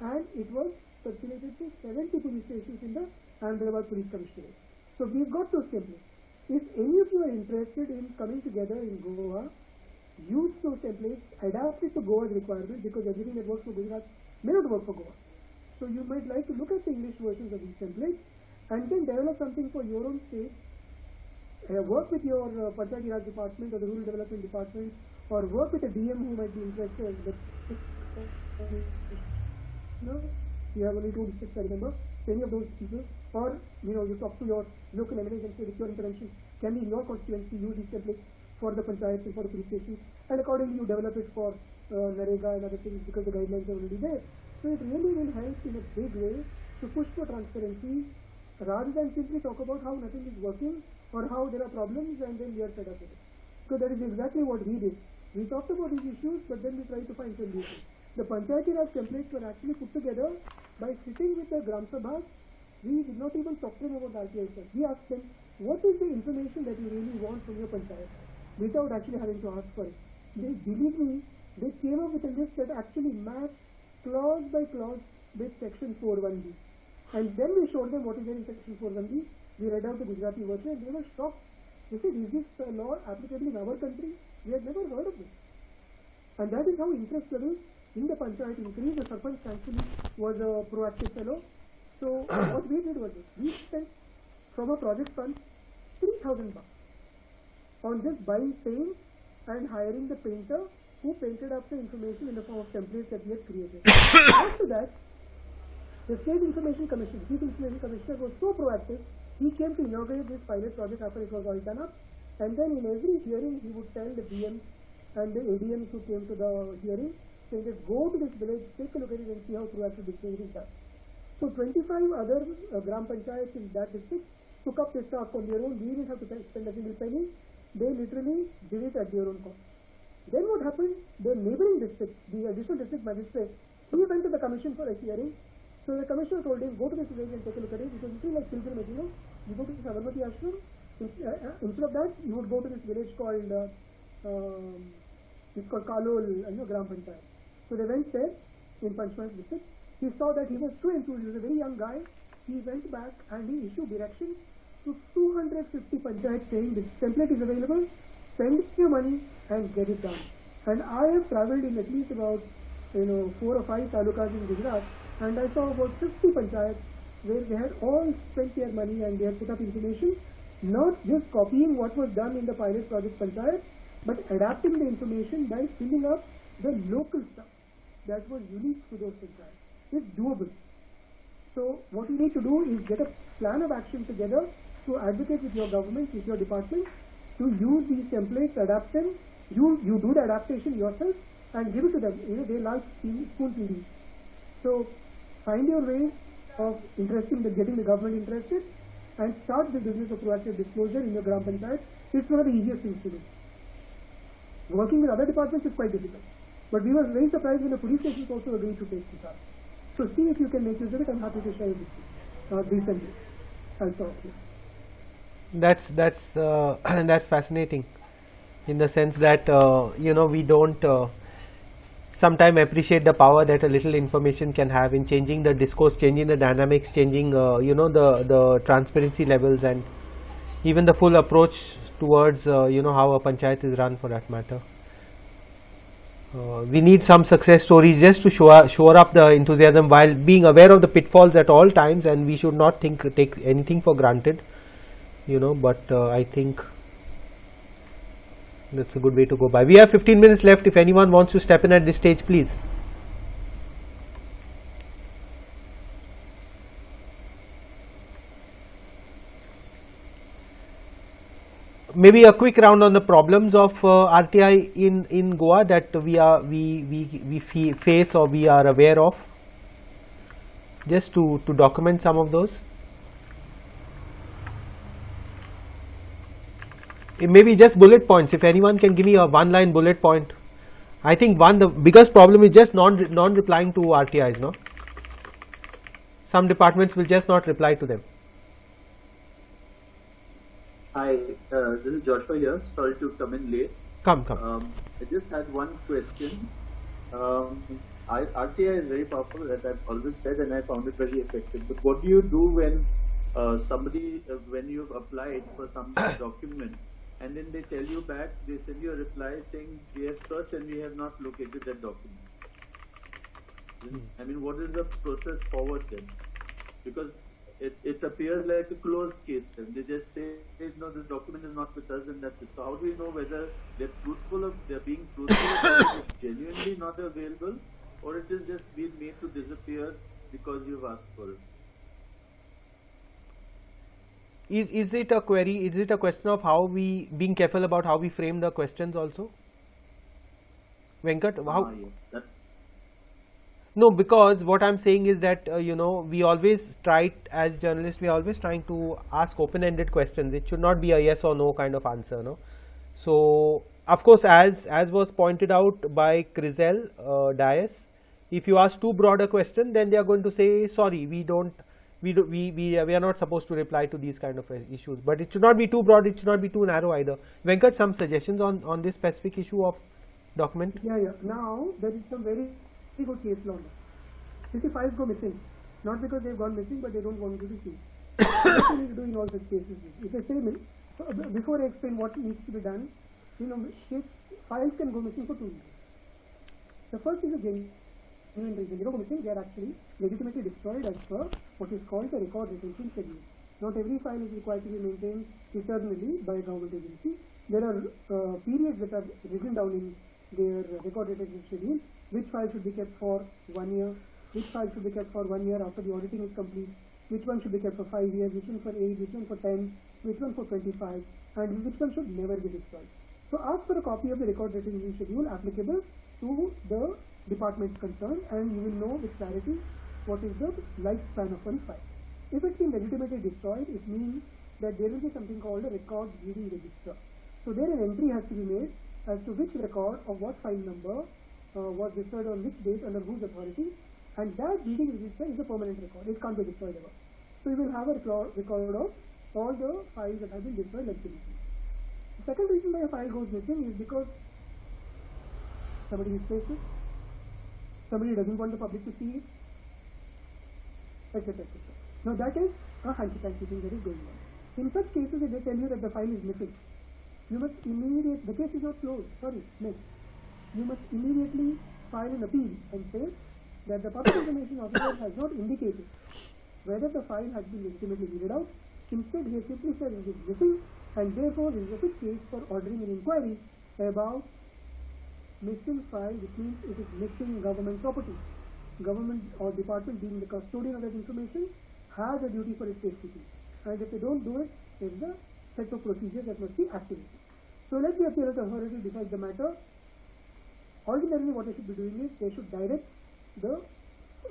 and it was circulated to 70 police stations in the Ahmedabad Police Commissionerate. So we've got those templates. If any of you are interested in coming together in Goa, use those templates, adapt it to Goa's requirement because everything that works for Gujarat may not work for Goa. So you might like to look at the English versions of these templates and then develop something for your own state. Uh, work with your uh, Panchayati Raj department or the rural development department or work with a DM who might be interested. No, you have only two districts, I remember. Any of those people, or you know, you talk to your local MLAs and say that your intervention can be in your constituency. Use these templates for the panchayats and for the police stations, and accordingly you develop it for uh, NREGA and other things because the guidelines are already there. So it really will help in a big way to push for transparency rather than simply talk about how nothing is working or how there are problems and then we are fed up with it. So that is exactly what we did. We talked about these issues, but then we tried to find solutions. The Panchayati Raj templates were actually put together by sitting with the Gram Sabhas. We did not even talk to them about RTI. We asked them, what is the information that you really want from your Panchayat? Without actually having to ask for it. They, believe me, they came up with a list that actually matched clause by clause with section 41B. And then we showed them what is there in section 41B. We read out the Gujarati version and they were shocked. They said, is this uh, law applicable in our country? We had never heard of this. And that is how interest levels in the panchayat increased. The Sarpanch thankfully was a proactive fellow. So what we did was this. We spent from a project fund 3000 bucks on just buying paint and hiring the painter who painted up the information in the form of templates that we had created. After that, the State Information Commission, Chief Information Commissioner was so proactive, he came to inaugurate this pilot project after it was all done up. And then in every hearing, he would tell the DMs and the ADMs who came to the hearing, that go to this village, take a look at it and see how proactive disclosure is done. So 25 other uh, Gram Panchayats in that district took up this task on their own. We didn't have to spend a single penny. They literally did it at their own cost. Then what happened? The neighboring district, the additional district magistrate, he went to the commission for a hearing. So the commissioner told him, go to this village and take a look at it. It was literally like pilgrimage, you know. You go to this Sabarmati ashram. Uh, uh, instead of that, you would go to this village called, uh, um, it's called Kalol, you know, Gram Panchayat. So they went there in Panchmahal district. He saw that he was too enthused. He was a very young guy. He went back and he issued directions to 250 panchayats saying this template is available. Spend your money and get it done. And I have travelled in at least about you know four or five talukas in Gujarat, and I saw about 50 panchayats where they had all spent their money and they had put up information, not just copying what was done in the pilot project panchayat, but adapting the information by filling up the local stuff. That was unique to those panchayats. It's doable. So what you need to do is get a plan of action together to advocate with your government, with your department, to use these templates, adapt them. You you do the adaptation yourself and give it to them. You know, they like spoon feeding. So find your way of interesting the getting the government interested and start the business of proactive disclosure in your gram panchayat. It's one of the easiest things to do. Working with other departments is quite difficult. But we were very surprised when the police stations also agreed to take this up. So see if you can make use of it. I'm happy to share it with you uh, recently. I'll you. That's that's uh, that's fascinating, in the sense that uh, you know we don't uh, sometimes appreciate the power that a little information can have in changing the discourse, changing the dynamics, changing uh, you know the the transparency levels and even the full approach towards uh, you know how a panchayat is run for that matter. Uh, we need some success stories just to shore, shore up the enthusiasm while being aware of the pitfalls at all times and we should not think take anything for granted you know but uh, i think that's a good way to go by. We have 15 minutes left. If anyone wants to step in at this stage please maybe a quick round on the problems of uh, RTI in in Goa that we are we we we face or we are aware of? Just to to document some of those. It maybe just bullet points. If anyone can give me a one line bullet point. I think one the biggest problem is just non non replying to RTIs no? Some departments will just not reply to them Hi, uh, this is Joshua here. Sorry to come in late. come come Um, I just had one question. Um, I, RTI is very powerful, as I've always said, and I found it very effective. But what do you do when uh, somebody, uh, when you've applied for some document, and then they tell you back, they send you a reply saying, we have searched and we have not located that document. I mean, what is the process forward then? Because it, it appears like a closed case and they just say, hey, no, this document is not with us and that's it. So how do we know whether they're truthful of, they're being truthful or it's genuinely not available or it is just being made to disappear because you've asked for it? is is it a query is it a question of how we being careful about how we frame the questions also venkat how Ah, yes, that, no because what i'm saying is that uh, you know we always try as journalists we are always trying to ask open ended questions. It should not be a yes or no kind of answer no? So of course as as was pointed out by Crizel uh, Dias if you ask too broad a question then they are going to say sorry we don't we do, we we, uh, we are not supposed to reply to these kind of uh, issues. But it should not be too broad it should not be too narrow either. Venkat some suggestions on on this specific issue of document? Yeah, yeah. Now there is some very, very good case law. You see, files go missing, not because they've gone missing, but they don't want you to see. what you need to do in all such cases is, if I say, uh, before I explain what needs to be done, you know, files can go missing for two reasons. The first is a genuine reason. They go missing; they are actually legitimately destroyed as per what is called the record retention schedule. Not every file is required to be maintained eternally by a government agency. There are uh, periods that are written down in their record retention schedule. Which file should be kept for one year? Which file should be kept for one year after the auditing is complete? Which one should be kept for five years? Which one for eight? Which one for ten? Which one for twenty-five? And which one should never be destroyed? So ask for a copy of the record retention schedule applicable to the departments concerned and you will know with clarity what is the lifespan of one file. If it's been legitimately destroyed, it means that there will be something called a record weeding register. So there an entry has to be made as to which record of what file number Uh, was destroyed on which date under whose authority and that weeding register is a permanent record. It can't be destroyed ever. So you will have a record of all the files that have been destroyed legitimately. The second reason why a file goes missing is because somebody misplaced it, somebody doesn't want the public to see it, etc. etc. Now that is a hanky-panky thing that is going on. In such cases, if they tell you that the file is missing, you must immediately, the case is not closed, sorry, next. You must immediately file an appeal and say that the public information officer has not indicated whether the file has been legitimately read out. Instead, he has simply said it is missing and therefore is a fit case for ordering an inquiry about missing file, which means it is missing government property. Government or department being the custodian of that information has a duty for its safekeeping. And if they don't do it, there is a set of procedures that must be activated. So let the appellate authority decide the matter. Ordinarily what they should be doing is they should direct the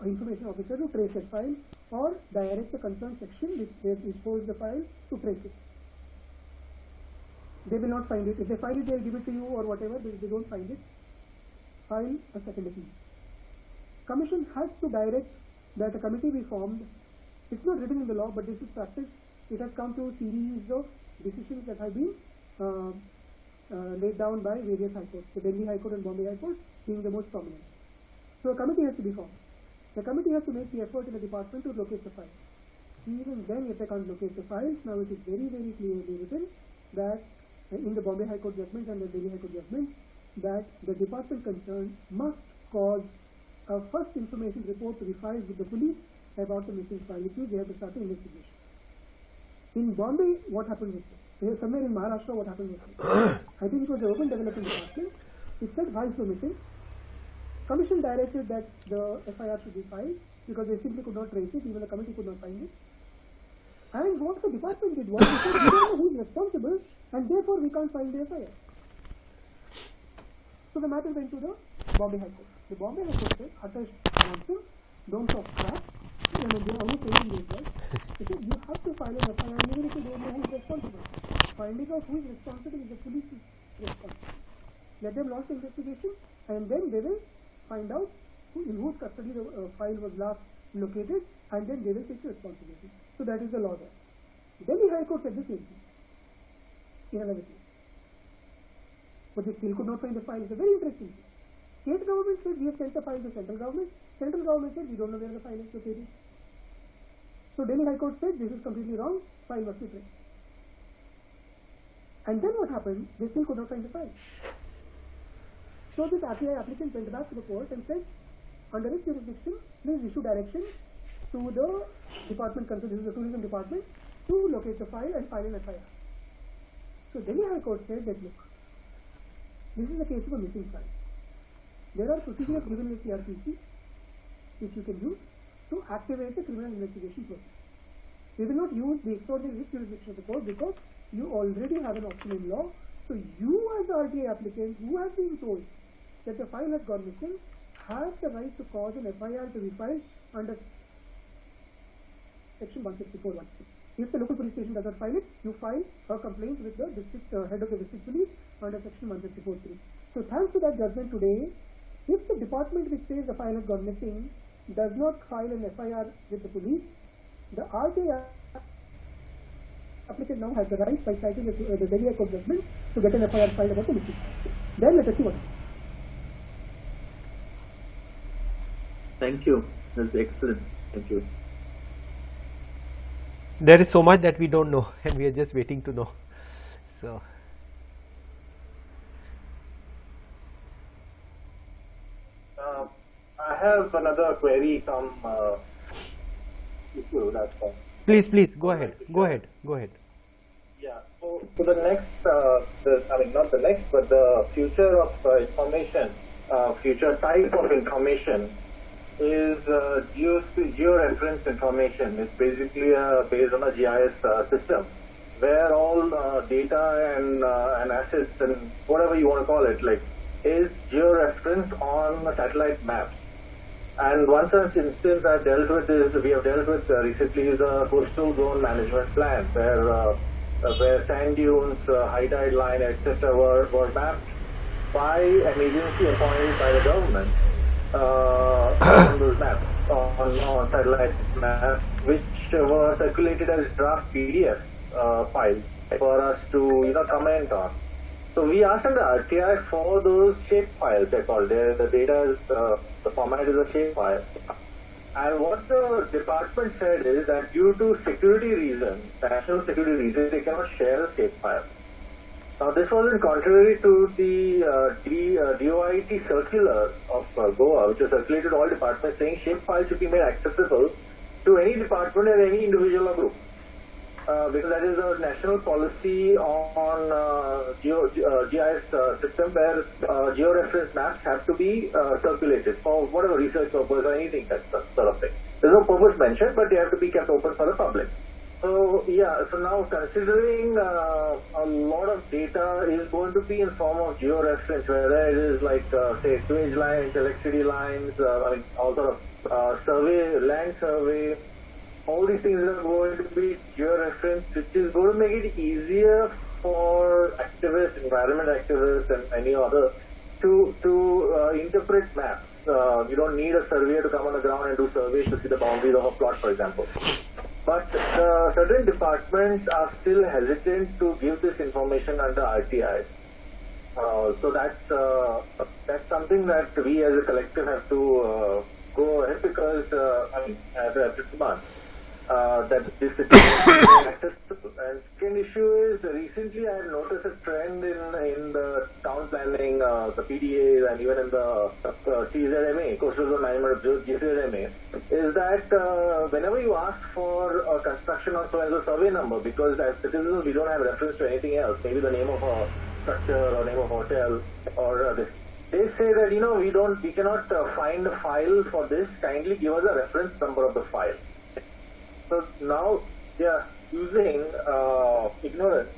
information officer to trace that file or direct the concerned section which, which holds the file to trace it. They will not find it. If they find it, they will give it to you or whatever. But if they don't find it, file a second appeal. Commission has to direct that a committee be formed. It's not written in the law, but this is practice. It has come through series of decisions that have been uh, laid down by various high courts, the Delhi High Court and Bombay High Court being the most prominent. So a committee has to be formed. The committee has to make the effort in the department to locate the file. Even then, if they can't locate the files, now it is very, very clearly written that uh, in the Bombay High Court judgment and the Delhi High Court judgment that the department concerned must cause a first information report to be filed with the police about the missing file, means they have to start the investigation. In Bombay, what happened with this? Somewhere in Maharashtra, what happened with? I think it was the urban development department. It said files were missing. Commission directed that the FIR should be filed because they simply could not trace it, even the committee could not find it. And what the department did was, they said, we don't know who is responsible, and therefore we can't find the FIR. So the matter went to the Bombay High Court. The Bombay High Court said, utter nonsense, don't talk crap. I mean, they saying this, right? They you have to file an FIR even if you don't know who is responsible. Finding out who is responsible is the police's responsibility. Let them launch the investigation, and then they will find out who, in whose custody the uh, file was last located, and then they will take the responsibility. So that is the law there. Delhi High Court said the same thing in another case. But they still could not find the file. It's a very interesting thing. State government said we have sent the file to central government. Central government said we don't know where the file is located. So Delhi High Court said this is completely wrong. File must be. And then what happened? They still could not find the file. So this RTI applicant went back to the court and said, under its jurisdiction, please issue directions to the department concerned, this is the tourism department, to locate the file and file an FIR. So Delhi High Court said that look, this is a case of a missing file. There are procedures given in the CRPC which you can use to activate the criminal investigation process. We will not use the extraordinary jurisdiction of the court because you already have an option in law. So you as the RTI applicant who has been told that the file has gone missing has the right to cause an FIR to be filed under section 164.1. If the local police station does not file it, you file a complaint with the district uh, head of the district police under section 154.3. So thanks to that judgment today, if the department which says the file has gone missing does not file an FIR with the police, the RTI applicant now has the right by citing the, uh, the Delhi High Court judgment to get an FIR filed about the missing. Then let us see what happens. Thank you. That's excellent. Thank you. There is so much that we don't know, and we are just waiting to know. So. Uh, I have another query from uh, issue all. Please, please, go ahead, go ahead, go ahead. Yeah. So, so the next, uh, the, I mean, not the next, but the future of uh, information, uh, future type of information is uh, geo georeference information. It's basically uh, based on a GIS uh, system where all uh, data and uh, and assets and whatever you want to call it, like, is georeferenced on satellite maps. And one such instance I've dealt with is we have dealt with uh, recently is a coastal zone management plan where uh, uh, where sand dunes, high tide line, etc. were were mapped by an agency appointed by the government on those maps on, on satellite maps, which were circulated as draft PDF uh, files for us to you know comment on. So we asked the RTI for those shape files. They called the, the data is uh, the format is a shape file. And what the department said is that due to security reasons, national security reasons, they cannot share the shape file. Now this was in contrary to the uh, D, uh, DOIT circular of uh, Goa, which was circulated all departments saying shape files should be made accessible to any department or any individual or group. Uh, because that is a national policy on uh, geo, uh, GIS system where georeference maps have to be circulated for whatever research purpose or anything that sort of thing. There's no purpose mentioned, but they have to be kept open for the public. So yeah, so now considering uh, a lot of data is going to be in form of georeference, whether it is like uh, say sewage lines, electricity lines, uh, I mean all sort of survey, land survey, all these things are going to be georeference, which is going to make it easier for activists, environment activists, and any other to to uh, interpret maps. Uh, you don't need a surveyor to come on the ground and do surveys to see the boundaries of a plot, for example. But uh, certain departments are still hesitant to give this information under RTI. Uh, so that's uh, that's something that we as a collective have to uh, go ahead because I mean as a uh, that this is accessible. Second issue is recently I have noticed a trend in in the town planning, uh, the PDAs, and even in the uh, CZMA, Coastal Zone Management of GZMA, is that uh, whenever you ask for a construction or so as a survey number, because as citizens we don't have reference to anything else, maybe the name of a structure or name of a hotel or uh, this. They say that you know we don't, we cannot uh, find a file for this. Kindly give us a reference number of the file. So now they are using uh, ignorance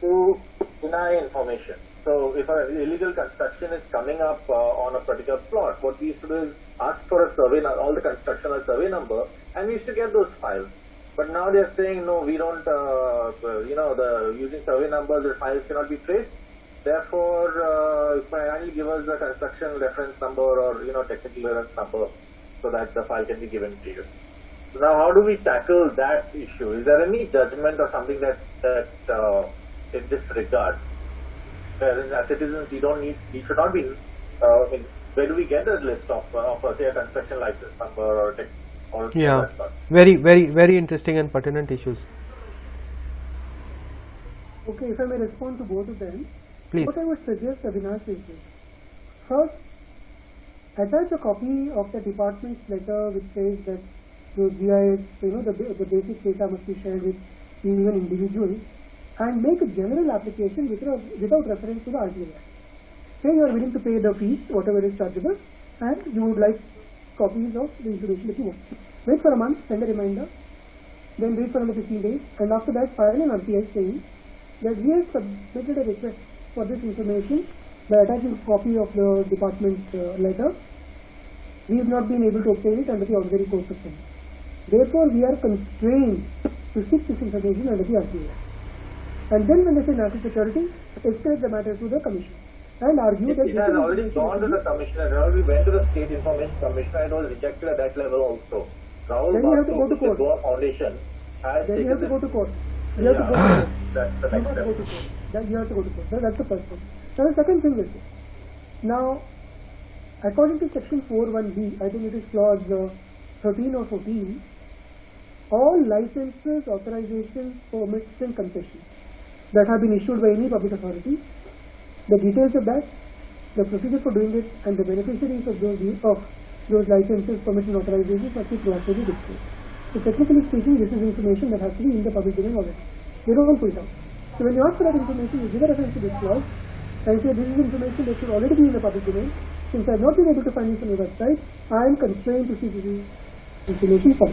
to deny information. So if an illegal construction is coming up uh, on a particular plot, what we used to do is ask for a survey, all the construction a survey number, and we used to get those files. But now they are saying no, we don't. Uh, you know, the using survey numbers, the files cannot be traced. Therefore, uh, only give us the construction reference number or you know technical reference number, so that the file can be given to you. So now, how do we tackle that issue? Is there any judgment or something that that uh, in this regard? Whereas as citizens, we don't need, we should not be. Uh, I mean, where do we get a list of, uh, of uh, say, a construction license number or a tech, or Yeah, very, very, very interesting and pertinent issues. Okay, if I may respond to both of them. Please. What I would suggest, Avinash, is this. First, attach a copy of the department's letter which says that the GIS, you know, the, the basic data must be shared with even individuals and make a general application without, without reference to the Act. Say you are willing to pay the fees, whatever is chargeable, and you would like copies of the information that you want. Wait for a month, send a reminder, then wait for another 15 days, and after that file an RTI saying that we have submitted a request for this information by attaching a copy of the department uh, letter. We have not been able to obtain it under the ordinary course of things. Therefore, we are constrained to seek this information under the RTI. And then when they say national security, escalate the matter to the commission and argue It, that it has already gone to the commissioner. It already went to the state information commissioner. It was rejected at that level also. Rahul Then you have to go to court. Goa Foundation, has then you have to go to court. You have to go to court. that's the next have to go step. to court. Then you have to go to court. That- That's the first thing. Now the second thing is this. Now, according to section 4.1b, I think it is clause uh, 13 or 14, all licenses, authorizations, permits and concessions that have been issued by any public authority, the details of that, the procedure for doing it and the beneficiaries of those, of those licenses, permits and authorizations must be proactively disclosed. So technically speaking, this is information that has to be in the public domain already. They don't put it out. So when you ask for that information, you give a reference to this clause and say this is information that should already be in the public domain. Since I have not been able to find this on the website, I am constrained to see this information from.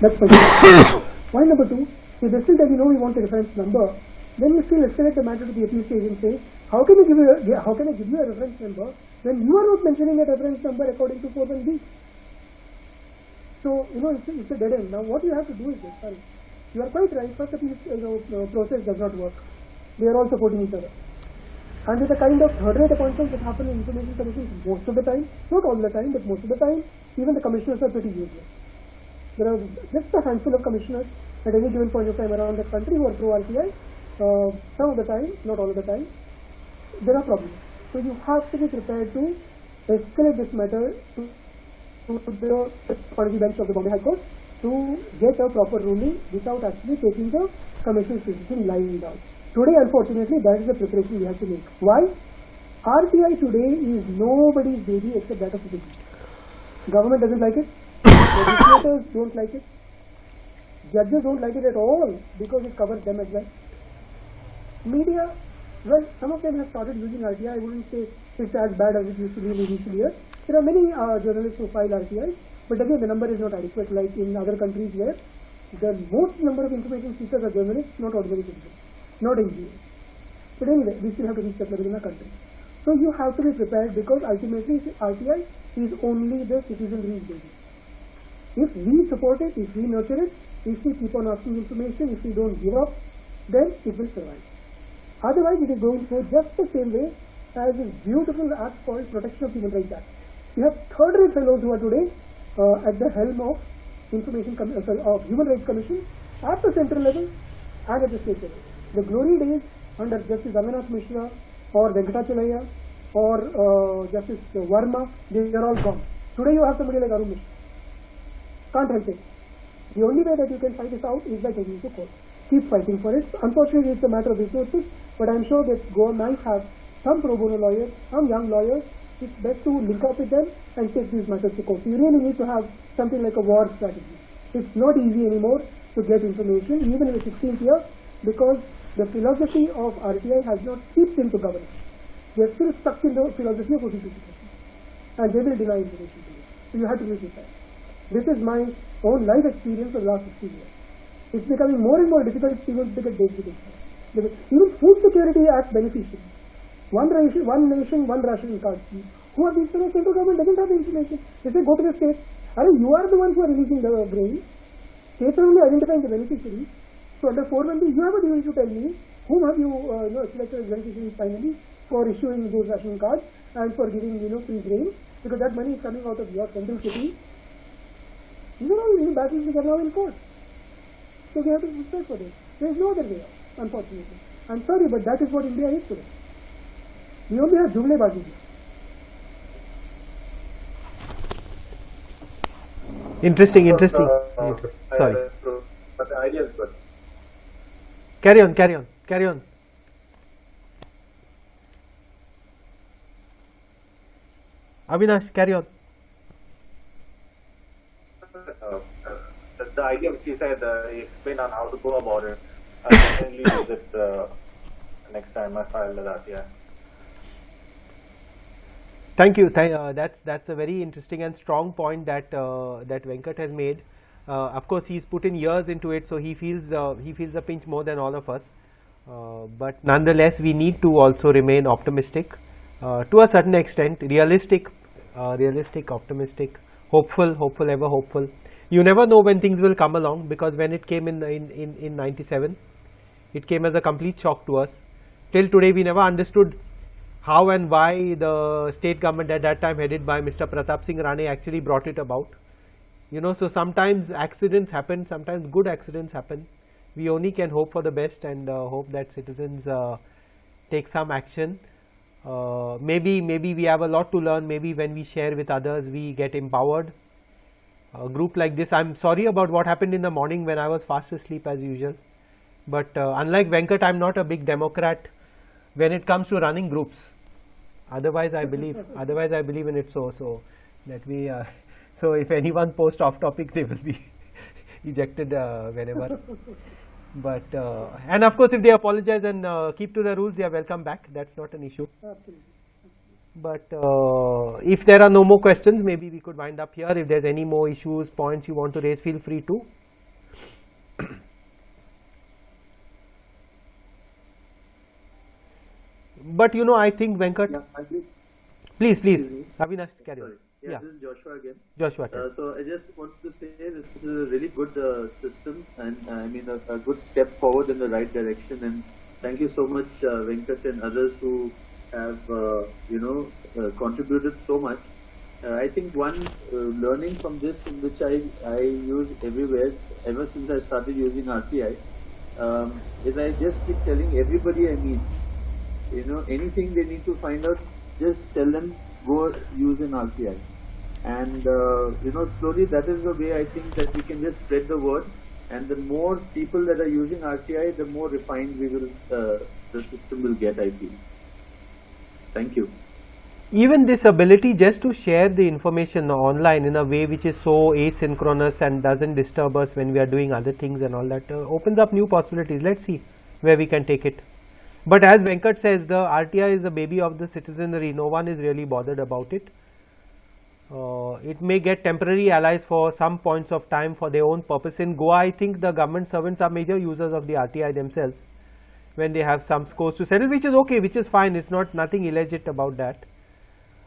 That's point number Point number two, if they still tell you know we want a reference number, then you still escalate the matter to the appeal stage and say, how can you give you a, how can I give you a reference number when you are not mentioning a reference number according to 4.1b? So, you know, it's, it's a dead end. Now, what you have to do is this. Sorry. You are quite right. First appeal you know, process does not work. They are all supporting each other. And with the kind of third rate appointments that happen in information commissions most of the time, not all the time, but most of the time, even the commissioners are pretty useless. There are just a handful of commissioners at any given point of time around the country who are pro RTI. Uh, some of the time, not all of the time, there are problems. So you have to be prepared to escalate this matter to, to the Honorable Bench of the Bombay High Court to get a proper ruling without actually taking the commission's decision lying down. Today, unfortunately, that is the preparation we have to make. Why? RTI today is nobody's baby except that of citizens. Government doesn't like it. Legislators don't like it. Judges don't like it at all because it covers them as well. Media, well, some of them have started using RTI. I wouldn't say it's as bad as it used to be in the initial years. There are many uh, journalists who file RTI, but again, the number is not adequate like in other countries where the most number of information seekers are journalists, not ordinary people, not NGOs. But anyway, we still have to reach that level in the country. So you have to be prepared because ultimately RTI is only the citizenry's baby. If we support it, if we nurture it, if we keep on asking information, if we don't give up, then it will survive. Otherwise, it is going through just the same way as this beautiful act called Protection of Human Rights Act. We have third rate fellows who are today uh, at the helm of Information uh, sorry, of Human Rights Commission at the central level and at the state level. The glory days under Justice Amanath Mishra or Venkatachalaya or uh, Justice Verma, they are all gone. Today you have somebody like Arun Mishra. It. The only way that you can fight this out is by taking to court. Keep fighting for it. Unfortunately, it's a matter of resources, but I'm sure that might have some pro bono lawyers, some young lawyers. It's best to link up with them and take these matters to court. You really need to have something like a war strategy. It's not easy anymore to get information, even in the 16th year, because the philosophy of RTI has not seeped into governance. They are still stuck in the philosophy of OTP and they will deny information to you. So you have to be prepared. This is my own life experience of the last 16 years. It's becoming more and more difficult even to get it. Even Food Security Act beneficiaries. One nation, one nation, one ration card. Who are these fellows? Central government doesn't have the information. They say go to the states. I mean, you are the ones who are releasing the grain. States are only identifying the beneficiaries. So under 412, you have a duty to tell me whom have you, uh, you know, selected as beneficiaries finally for issuing those ration cards and for giving, you know, free grain because that money is coming out of your central city. These are all you know, battles which are now in court. So we have to prepare for this. There is no other way unfortunately. I'm sorry, but that is what India is today. We only have juglebazi here. Interesting, interesting. Uh, Sorry. uh, But the idea is good. Carry on, carry on, carry on. Avinash, carry on. Uh, uh, the, idea which you said, uh, you explained on how to go about it. I'll definitely use it uh, next time I file that, yeah. Thank you. Thank, uh, that's that's a very interesting and strong point that uh, that Venkat has made. Uh, of course, he's put in years into it, so he feels uh, he feels the pinch more than all of us. Uh, but nonetheless, we need to also remain optimistic uh, to a certain extent, realistic, uh, realistic, optimistic, hopeful, hopeful, ever hopeful. You never know when things will come along because when it came in in in, in '97, it came as a complete shock to us. Till today, we never understood how and why the state government at that time headed by Mr. Pratap Singh Rane actually brought it about. You know, so sometimes accidents happen, sometimes good accidents happen. We only can hope for the best and uh, hope that citizens uh, take some action. Uh, maybe, maybe we have a lot to learn. Maybe when we share with others, we get empowered. A group like this, I'm sorry about what happened in the morning when I was fast asleep as usual. But uh, unlike Venkat, I'm not a big Democrat when it comes to running groups. Otherwise, I believe. otherwise, I believe in it. So, so that we. Uh, so, if anyone post off topic, they will be ejected uh, whenever. But uh, and of course, if they apologize and uh, keep to the rules, they are welcome back. That's not an issue. Absolutely. But uh, if there are no more questions, maybe we could wind up here. If there's any more issues, points you want to raise, feel free to. but you know, I think Venkat. Yeah, I think, Please, please. Avinash, carry on. Yeah, Yeah. this is Joshua again. Joshua. Uh, so I just want to say this is a really good uh, system and uh, I mean a, a good step forward in the right direction and thank you so much uh, Venkat and others who have uh, you know uh, contributed so much. Uh, I think one learning from this which I, I use everywhere ever since I started using RTI um, is I just keep telling everybody I meet you know anything they need to find out just tell them go use an RTI and uh, you know slowly that is the way I think that we can just spread the word. And the more people that are using RTI the more refined we will uh, the system will get I feel thank you even this ability just to share the information online in a way which is so asynchronous and doesn't disturb us when we are doing other things and all that uh, opens up new possibilities. Let's see where we can take it. But as Venkat says, the RTI is the baby of the citizenry. No one is really bothered about it. Uh, it may get temporary allies for some points of time for their own purpose. In Goa, I think the government servants are major users of the RTI themselves when they have some scores to settle, which is okay, which is fine. It's not nothing illegit about that.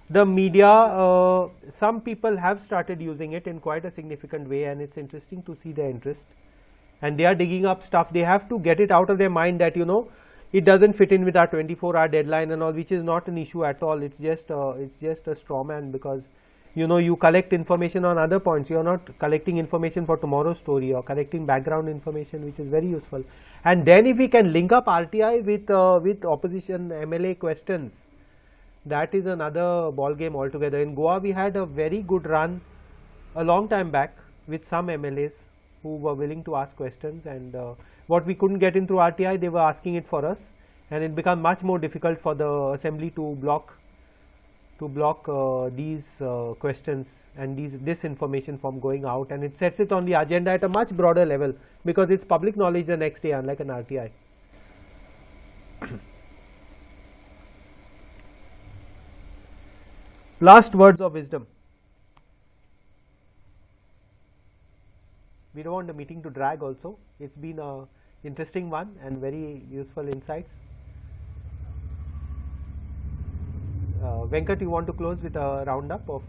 The media, uh, some people have started using it in quite a significant way, and it's interesting to see their interest. And they are digging up stuff. They have to get it out of their mind that you know it doesn't fit in with our 24-hour deadline and all, which is not an issue at all. It's just uh, it's just a straw man because you know you collect information on other points. You are not collecting information for tomorrow's story. Or collecting background information which is very useful. And then if we can link up rti with uh, with opposition mla questions that is another ball game altogether. In goa we had a very good run a long time back with some mlas who were willing to ask questions. And uh, what we couldn't get in through rti they were asking it for us. And it became much more difficult for the assembly to block to block uh, these uh, questions and these this information from going out and it sets it on the agenda at a much broader level because it's public knowledge the next day unlike an RTI. Last words of wisdom. We don't want the meeting to drag also. It's been a interesting one and very useful insights. Uh, Venkat, you want to close with a roundup of?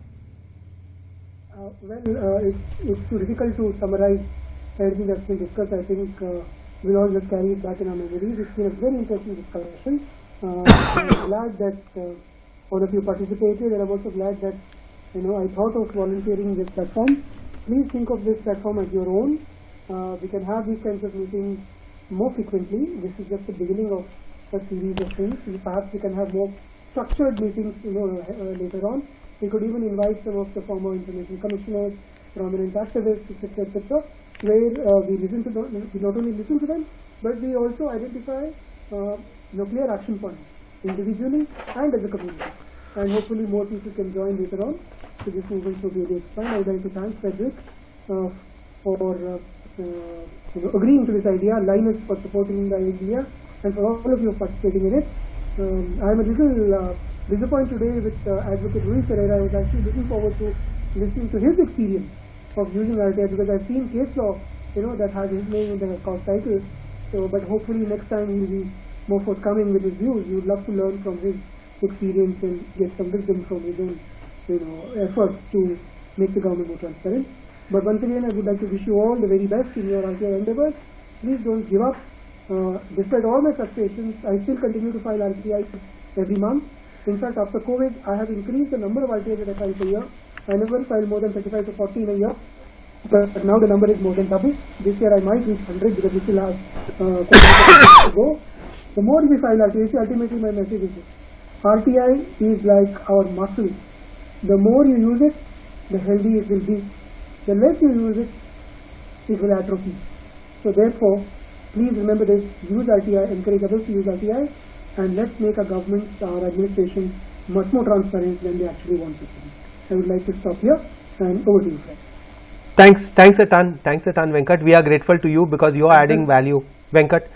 Uh, well, uh, it's, it's too difficult to summarize everything that's been discussed. I think uh, we'll all just carry it back in our memories. It's been a very interesting discussion. Uh, I'm glad that uh, all of you participated, and I'm also glad that you know I thought of volunteering this platform. Please think of this platform as your own. Uh, we can have these kinds of meetings more frequently. This is just the beginning of a series of things. Perhaps we can have more structured meetings, you know, uh, later on. We could even invite some of the former information commissioners, prominent activists, etc., etc., where uh, we listen to them, we not only listen to them, but we also identify uh, nuclear action points individually and as a community. And hopefully more people can join later on. So this movement will really expand. I would like to thank Frederick uh, for uh, uh, you know, agreeing to this idea, Linus for supporting the idea, and for all of you participating in it. Um, I am a little uh, disappointed today with uh, Advocate Luis Ferreira. I was actually looking forward to listening to his experience of using RTI because I've seen case law, you know, that has his name in the court title. So, but hopefully next time he will be more forthcoming with his views. We would love to learn from his experience and get some wisdom from his own, you know, efforts to make the government more transparent. But once again, I would like to wish you all the very best in your RTI endeavors. Please don't give up. Uh, despite all my frustrations, I still continue to file RTI every month. In fact, after COVID, I have increased the number of RTIs that I file per year. I never file more than 35 to 40 in a year. But now the number is more than double. This year I might reach 100 because we still have uh, to go. The more we file RTI, ultimately my message is this. RTI is like our muscle. The more you use it, the healthier it will be. The less you use it, it will atrophy. So therefore, please remember this, use RTI, encourage others to use RTI, and let's make our government, our administration much more transparent than they actually want to be. I would like to stop here and over to you, Fred. Thanks, thanks a ton, thanks a ton, Venkat. We are grateful to you because you are adding value, Venkat,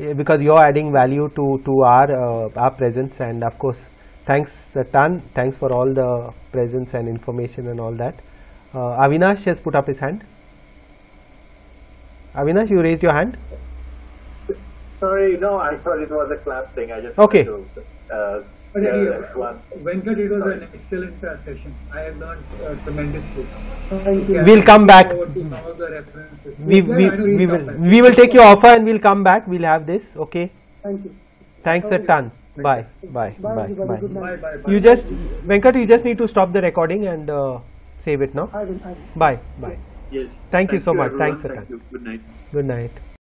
eh, because you are adding value to to our uh, our presence, and of course, thanks a ton. Thanks for all the presence and information and all that. Uh, Avinash has put up his hand. Avinash, you raised your hand. Sorry, no, I thought it was a clap thing. I just Okay. wanted to, uh, But anyway, that one. Venkat, it was Sorry. an excellent uh, session. I have learned uh, tremendously. Thank you. We'll come back. to some of the references. We Yeah, we, we he'll back. we will take your offer and we'll come back. We'll have this. Okay. Thank you. Thanks a ton. Bye. Bye. Bye, Bye. Bye. Bye, bye, bye. You just Venkat, you just need to stop the recording and uh, save it now. I will. I will. Bye. Bye. Yes. Thank you so much. everyone. Thanks, Thank Satan. you. Good night. Good night.